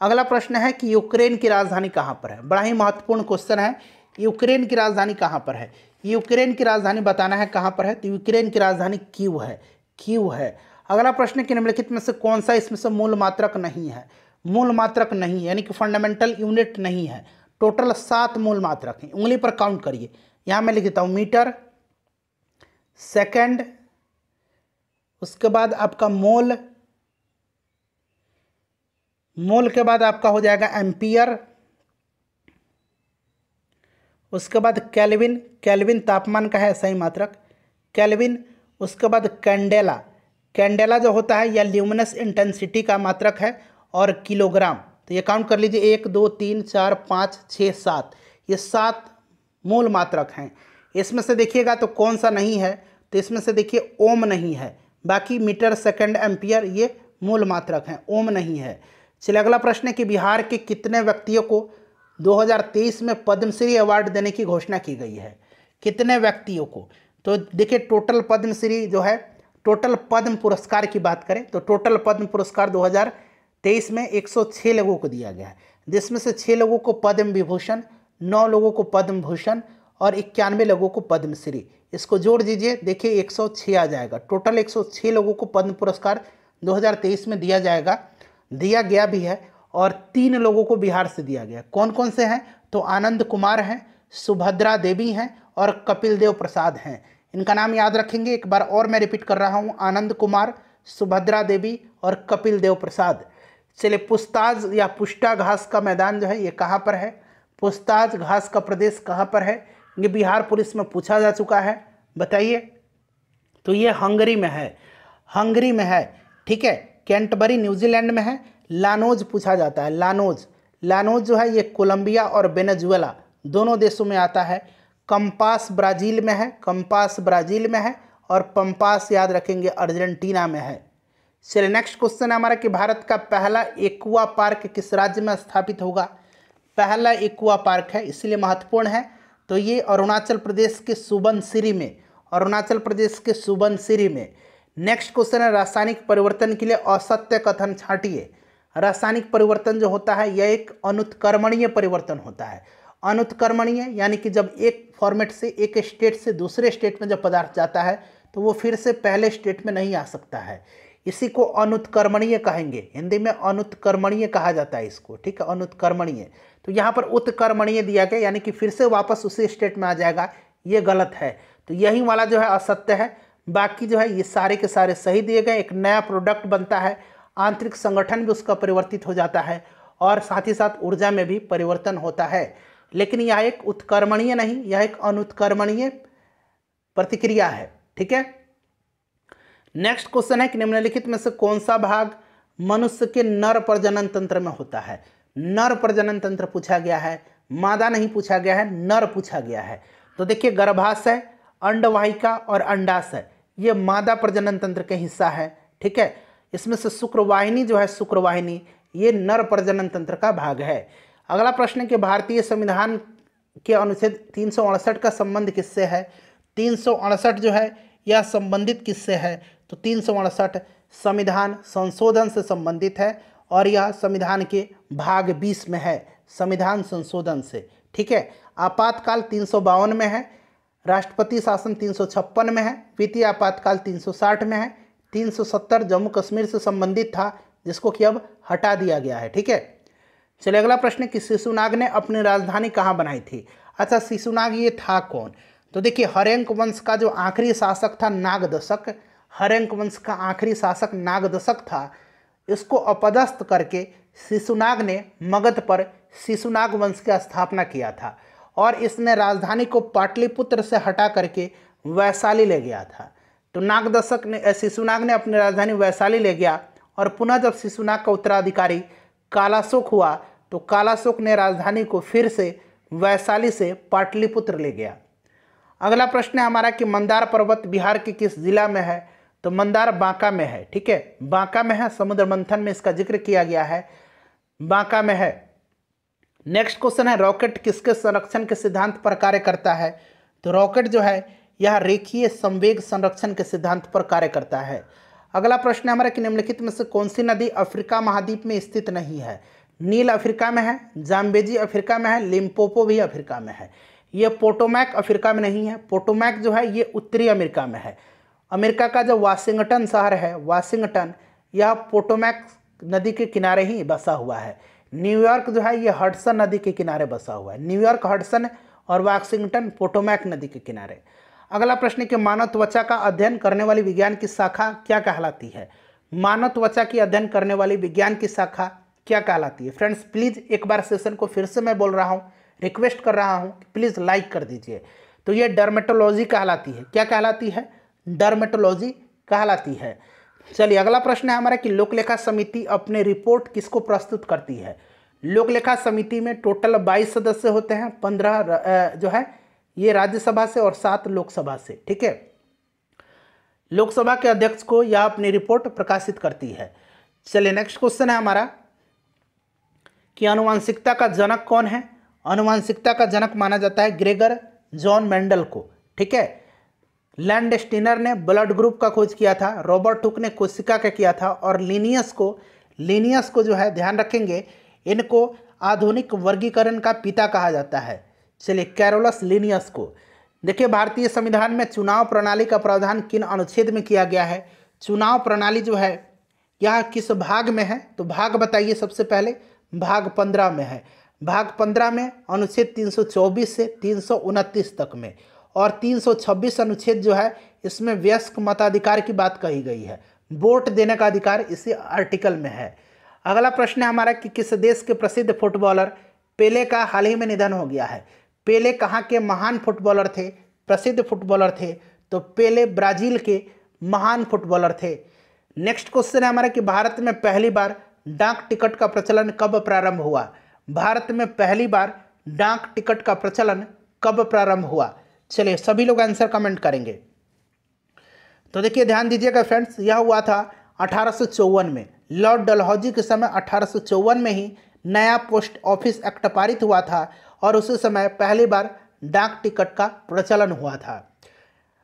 अगला प्रश्न है कि यूक्रेन की राजधानी कहाँ पर है? बड़ा ही महत्वपूर्ण क्वेश्चन है, यूक्रेन की राजधानी कहाँ पर है? यूक्रेन की राजधानी बताना है कहाँ पर है तो यूक्रेन की राजधानी क्यू है? क्यू है? अगला प्रश्न कि निम्नलिखित में से कौन सा इसमें से मूल मात्रक नहीं है? मूल मात्रक नहीं, यानी कि फंडामेंटल यूनिट नहीं है। टोटल सात मूल मात्रक हैं। उंगली पर काउंट करिए। यहाँ मैं लिख देता हूँ मीटर सेकंड उसके बाद आपका मोल मोल के बाद आपका हो जाएगा एम्पियर, उसके बाद कैलविन कैलविन तापमान का है सही मात्रक, कैलविन, उसके बाद कैंडेला कैंडेला जो होता है यह ल्यूमिनस इंटेंसिटी का मात्रक है और किलोग्राम। तो ये काउंट कर लीजिए, एक, दो, तीन, चार, पाँच छः सात, ये सात मूल मात्रक हैं। इसमें से देखिएगा तो कौन सा नहीं है तो इसमें से देखिए ओम नहीं है बाकी मीटर, सेकंड, एम्पियर, ये मूल मात्रक हैं, ओम नहीं है। चलिए अगला प्रश्न है कि बिहार के कितने व्यक्तियों को 2023 में पद्मश्री अवार्ड देने की घोषणा की गई है? कितने व्यक्तियों को? तो देखिए, टोटल पद्मश्री जो है, टोटल पद्म पुरस्कार की बात करें तो टोटल पद्म पुरस्कार 2023 में 106 लोगों को दिया गया है, जिसमें से छः लोगों को पद्म विभूषण, नौ लोगों को पद्म भूषण और इक्यानवे लोगों को पद्मश्री। इसको जोड़ दीजिए। देखिए 106 आ जाएगा। टोटल 106 लोगों को पद्म पुरस्कार 2023 में दिया जाएगा। दिया गया भी है और तीन लोगों को बिहार से दिया गया। कौन कौन से हैं? तो आनंद कुमार हैं, सुभद्रा देवी हैं और कपिल देव प्रसाद हैं। इनका नाम याद रखेंगे। एक बार और मैं रिपीट कर रहा हूँ। आनंद कुमार, सुभद्रा देवी और कपिल देव प्रसाद। चलिए, पुस्ताज या पुष्टा घास का मैदान जो है, ये कहाँ पर है? पुस्ताज घास का प्रदेश कहाँ पर है? ये बिहार पुलिस में पूछा जा चुका है। बताइए। तो ये हंगरी में है। हंगरी में है। ठीक है, कैंटबरी, न्यूजीलैंड में है। लानोज पूछा जाता है। लानोज। लानोज जो है, ये कोलंबिया और वेनेजुएला दोनों देशों में आता है। कंपास, ब्राज़ील में है। कंपास, ब्राज़ील में है। और पंपास, याद रखेंगे, अर्जेंटीना में है। चलिए नेक्स्ट क्वेश्चन है हमारा कि भारत का पहला एक्वा पार्क किस राज्य में स्थापित होगा? पहला एक्वा पार्क है, इसलिए महत्वपूर्ण है। तो ये अरुणाचल प्रदेश के सुबनसिरी में, अरुणाचल प्रदेश के सुबनसिरी में। नेक्स्ट क्वेश्चन है, रासायनिक परिवर्तन के लिए असत्य कथन छाटिए। रासायनिक परिवर्तन जो होता है, यह एक अनुत्कर्मणीय परिवर्तन होता है। अनुत्कर्मणीय यानी कि जब एक फॉर्मेट से एक स्टेट से दूसरे स्टेट में जब पदार्थ जाता है तो वो फिर से पहले स्टेट में नहीं आ सकता है। इसी को अनुत्कर्मणीय कहेंगे। हिंदी में अनुत्कर्मणीय कहा जाता है इसको, ठीक है? अनुत्कर्मणीय। तो यहाँ पर उत्कर्मणीय दिया गया, यानी कि फिर से वापस उसी स्टेट में आ जाएगा। ये गलत है। तो यही वाला जो है असत्य है। बाकी जो है ये सारे के सारे सही दिए गए। एक नया प्रोडक्ट बनता है। आंतरिक संगठन भी उसका परिवर्तित हो जाता है और साथ ही साथ ऊर्जा में भी परिवर्तन होता है। लेकिन यह एक उत्कर्मणीय नहीं, यह एक अनुत्कर्मणीय प्रतिक्रिया है। ठीक है? नेक्स्ट क्वेश्चन है कि निम्नलिखित में से कौन सा भाग मनुष्य के नर प्रजनन तंत्र में होता है? नर प्रजनन तंत्र पूछा गया है, मादा नहीं पूछा गया है, नर पूछा गया है। तो देखिए, गर्भाशय, अंडवाहिका और अंडाशय, ये मादा प्रजनन तंत्र के हिस्सा है, ठीक है? इसमें से शुक्रवाहिनी जो है, शुक्रवाहिनी, ये नर प्रजनन तंत्र का भाग है। अगला प्रश्न कि भारतीय संविधान के अनुच्छेद तीन सौ अड़सठ का संबंध किससे है? तीन सौ अड़सठ जो है, यह संबंधित किससे है? तो तीन सौ अड़सठ संविधान संशोधन से संबंधित है। और यह संविधान के भाग 20 में है, संविधान संशोधन से। ठीक है? आपातकाल तीन सौ बावन में है, राष्ट्रपति शासन तीन सौ छप्पन में है, वित्तीय आपातकाल 360 में है 370 जम्मू कश्मीर से संबंधित था, जिसको कि अब हटा दिया गया है। ठीक है? चलिए, अगला प्रश्न, कि शिशुनाग ने अपनी राजधानी कहाँ बनाई थी? अच्छा शिशुनाग ये था कौन? तो देखिए, हरेंक वंश का जो आखिरी शासक था नागदशक, हरेंक वंश का आखिरी शासक नागदशक था इसको अपदस्थ करके शिशुनाग ने मगध पर शिशुनाग वंश की स्थापना किया था और इसने राजधानी को पाटलिपुत्र से हटा करके वैशाली ले गया था। तो नाग दशक ने शिशुनाग ने अपनी राजधानी वैशाली ले गया और पुनः जब शिशुनाग का उत्तराधिकारी कालाशोक हुआ तो कालाशोक ने राजधानी को फिर से वैशाली से पाटलिपुत्र ले गया। अगला प्रश्न है हमारा कि मंदार पर्वत बिहार के किस जिला में है? तो मंदार बांका में है, ठीक है? बांका में है, समुद्र मंथन में इसका ज़िक्र किया गया है। बांका में है। नेक्स्ट क्वेश्चन है, रॉकेट किसके संरक्षण के सिद्धांत पर कार्य करता है? तो रॉकेट जो है, यह रेखीय संवेग संरक्षण के सिद्धांत पर कार्य करता है। अगला प्रश्न हमारा कि निम्नलिखित में से कौन सी नदी अफ्रीका महाद्वीप में स्थित नहीं है? नील अफ्रीका में है, जाम्बेजी अफ्रीका में है, लिम्पोपो भी अफ्रीका में है। ये पोटोमैक अफ्रीका में नहीं है, पोटोमैक जो है, ये उत्तरी अमेरिका में है। अमेरिका का जो वाशिंगटन शहर है, वाशिंगटन, यह पोटोमैक नदी के किनारे ही बसा हुआ है। न्यूयॉर्क जो है ये हडसन नदी के किनारे बसा हुआ है। न्यूयॉर्क हडसन और वाशिंगटन पोटोमैक नदी के किनारे। अगला प्रश्न कि मानव त्वचा का अध्ययन करने वाली विज्ञान की शाखा क्या कहलाती है? मानव त्वचा की अध्ययन करने वाली विज्ञान की शाखा क्या कहलाती है? फ्रेंड्स, प्लीज़ एक बार सेशन को फिर से मैं बोल रहा हूँ, रिक्वेस्ट कर रहा हूँ प्लीज़ लाइक कर दीजिए। तो ये डर्मेटोलॉजी कहलाती है। क्या कहलाती है? डर्मेटोलॉजी कहलाती है। चलिए, अगला प्रश्न है हमारा कि लोकलेखा समिति अपने रिपोर्ट किसको प्रस्तुत करती है? लोकलेखा समिति में टोटल बाईस सदस्य होते हैं, पंद्रह जो है, ये राज्यसभा से और सात लोकसभा से, ठीक है? लोकसभा के अध्यक्ष को यह अपनी रिपोर्ट प्रकाशित करती है। चलिए नेक्स्ट क्वेश्चन है हमारा कि अनुवांशिकता का जनक कौन है? अनुवांशिकता का जनक माना जाता है ग्रेगर जॉन मेंडल को, ठीक है? लैंड स्टीनर ने ब्लड ग्रुप का खोज किया था, रॉबर्ट हुक ने कोशिका का किया था और लिनियस को लिनियस को जो है ध्यान रखेंगे, इनको आधुनिक वर्गीकरण का पिता कहा जाता है। चलिए, कैरोलस लिनियस को। देखिए, भारतीय संविधान में चुनाव प्रणाली का प्रावधान किन अनुच्छेद में किया गया है? चुनाव प्रणाली जो है, यह किस भाग में है? तो भाग बताइए सबसे पहले, भाग पंद्रह में है। भाग पंद्रह में अनुच्छेद 324 से तीन सौ उनतीस तक में। और 326 अनुच्छेद जो है, इसमें व्यस्क मताधिकार की बात कही गई है। वोट देने का अधिकार इसी आर्टिकल में है। अगला प्रश्न है हमारा कि किस देश के प्रसिद्ध फुटबॉलर पेले का हाल ही में निधन हो गया है? पेले कहाँ के महान फुटबॉलर थे? प्रसिद्ध फुटबॉलर थे? तो पेले ब्राज़ील के महान फुटबॉलर थे। नेक्स्ट क्वेश्चन है हमारा कि भारत में पहली बार डाक टिकट का प्रचलन कब प्रारंभ हुआ? भारत में पहली बार डाक टिकट का प्रचलन कब प्रारंभ हुआ? चलिए, सभी लोग आंसर कमेंट करेंगे। तो देखिए, ध्यान दीजिएगा फ्रेंड्स यह हुआ था अठारह सौ चौवन में। लॉर्ड डलहौजी के समय अठारह सौ चौवन में ही नया पोस्ट ऑफ़िस एक्ट पारित हुआ था और उसी समय पहली बार डाक टिकट का प्रचलन हुआ था।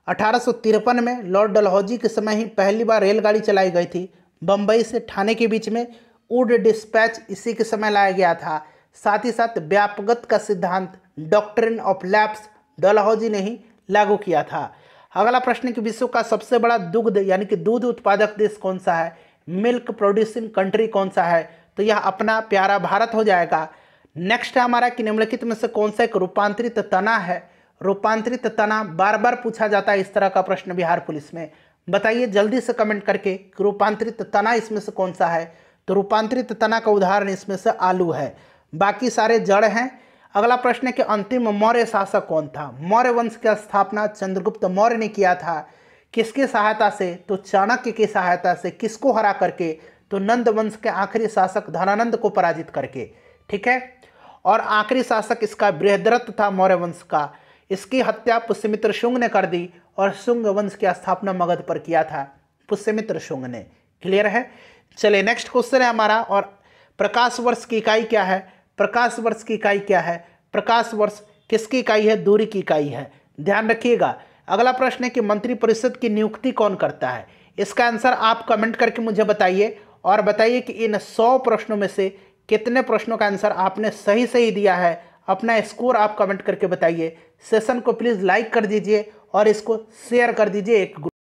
अठारह सौ तिरपन में लॉर्ड डलहौजी के समय ही पहली बार रेलगाड़ी चलाई गई थी। बम्बई से ठाणे के बीच में उड डिस्पैच इसी के समय लाया गया था। साथ ही साथ व्यापगत का सिद्धांत डॉक्ट्रिन ऑफ़ लैब्स डलहौजी ने ही लागू किया था। अगला प्रश्न कि विश्व का सबसे बड़ा दुग्ध यानी कि दूध उत्पादक देश कौन सा है? मिल्क प्रोड्यूसिंग कंट्री कौन सा है? तो यह अपना प्यारा भारत हो जाएगा। नेक्स्ट हमारा कि निम्नलिखित में से कौन सा एक रूपांतरित तना है? रूपांतरित तना बार बार पूछा जाता है इस तरह का प्रश्न बिहार पुलिस में। बताइए जल्दी से कमेंट करके रूपांतरित तना इसमें से कौन सा है? तो रूपांतरित तना का उदाहरण इसमें से आलू है। बाकी सारे जड़ हैं। अगला प्रश्न है कि अंतिम मौर्य शासक कौन था? मौर्य वंश की स्थापना चंद्रगुप्त मौर्य ने किया था। किसकी सहायता से? तो चाणक्य की सहायता से, किसको हरा करके? तो नंद वंश के आखिरी शासक धनानंद को पराजित करके। ठीक है? और आखिरी शासक इसका बृहद्रथ था मौर्य वंश का। इसकी हत्या पुष्यमित्र शुंग ने कर दी और शुंग वंश की स्थापना मगध पर किया था। पुष्यमित्र शुंग ने। क्लियर है? चलिए नेक्स्ट क्वेश्चन है हमारा और प्रकाश वर्ष की इकाई क्या है? प्रकाश वर्ष की इकाई क्या है? प्रकाश वर्ष किसकी इकाई है? दूरी की इकाई है। ध्यान रखिएगा, अगला प्रश्न है कि मंत्रिपरिषद की नियुक्ति कौन करता है? इसका आंसर आप कमेंट करके मुझे बताइए और बताइए कि इन सौ प्रश्नों में से कितने प्रश्नों का आंसर आपने सही सही दिया है। अपना स्कोर आप कमेंट करके बताइए। सेशन को प्लीज़ लाइक कर दीजिए और इसको शेयर कर दीजिए एक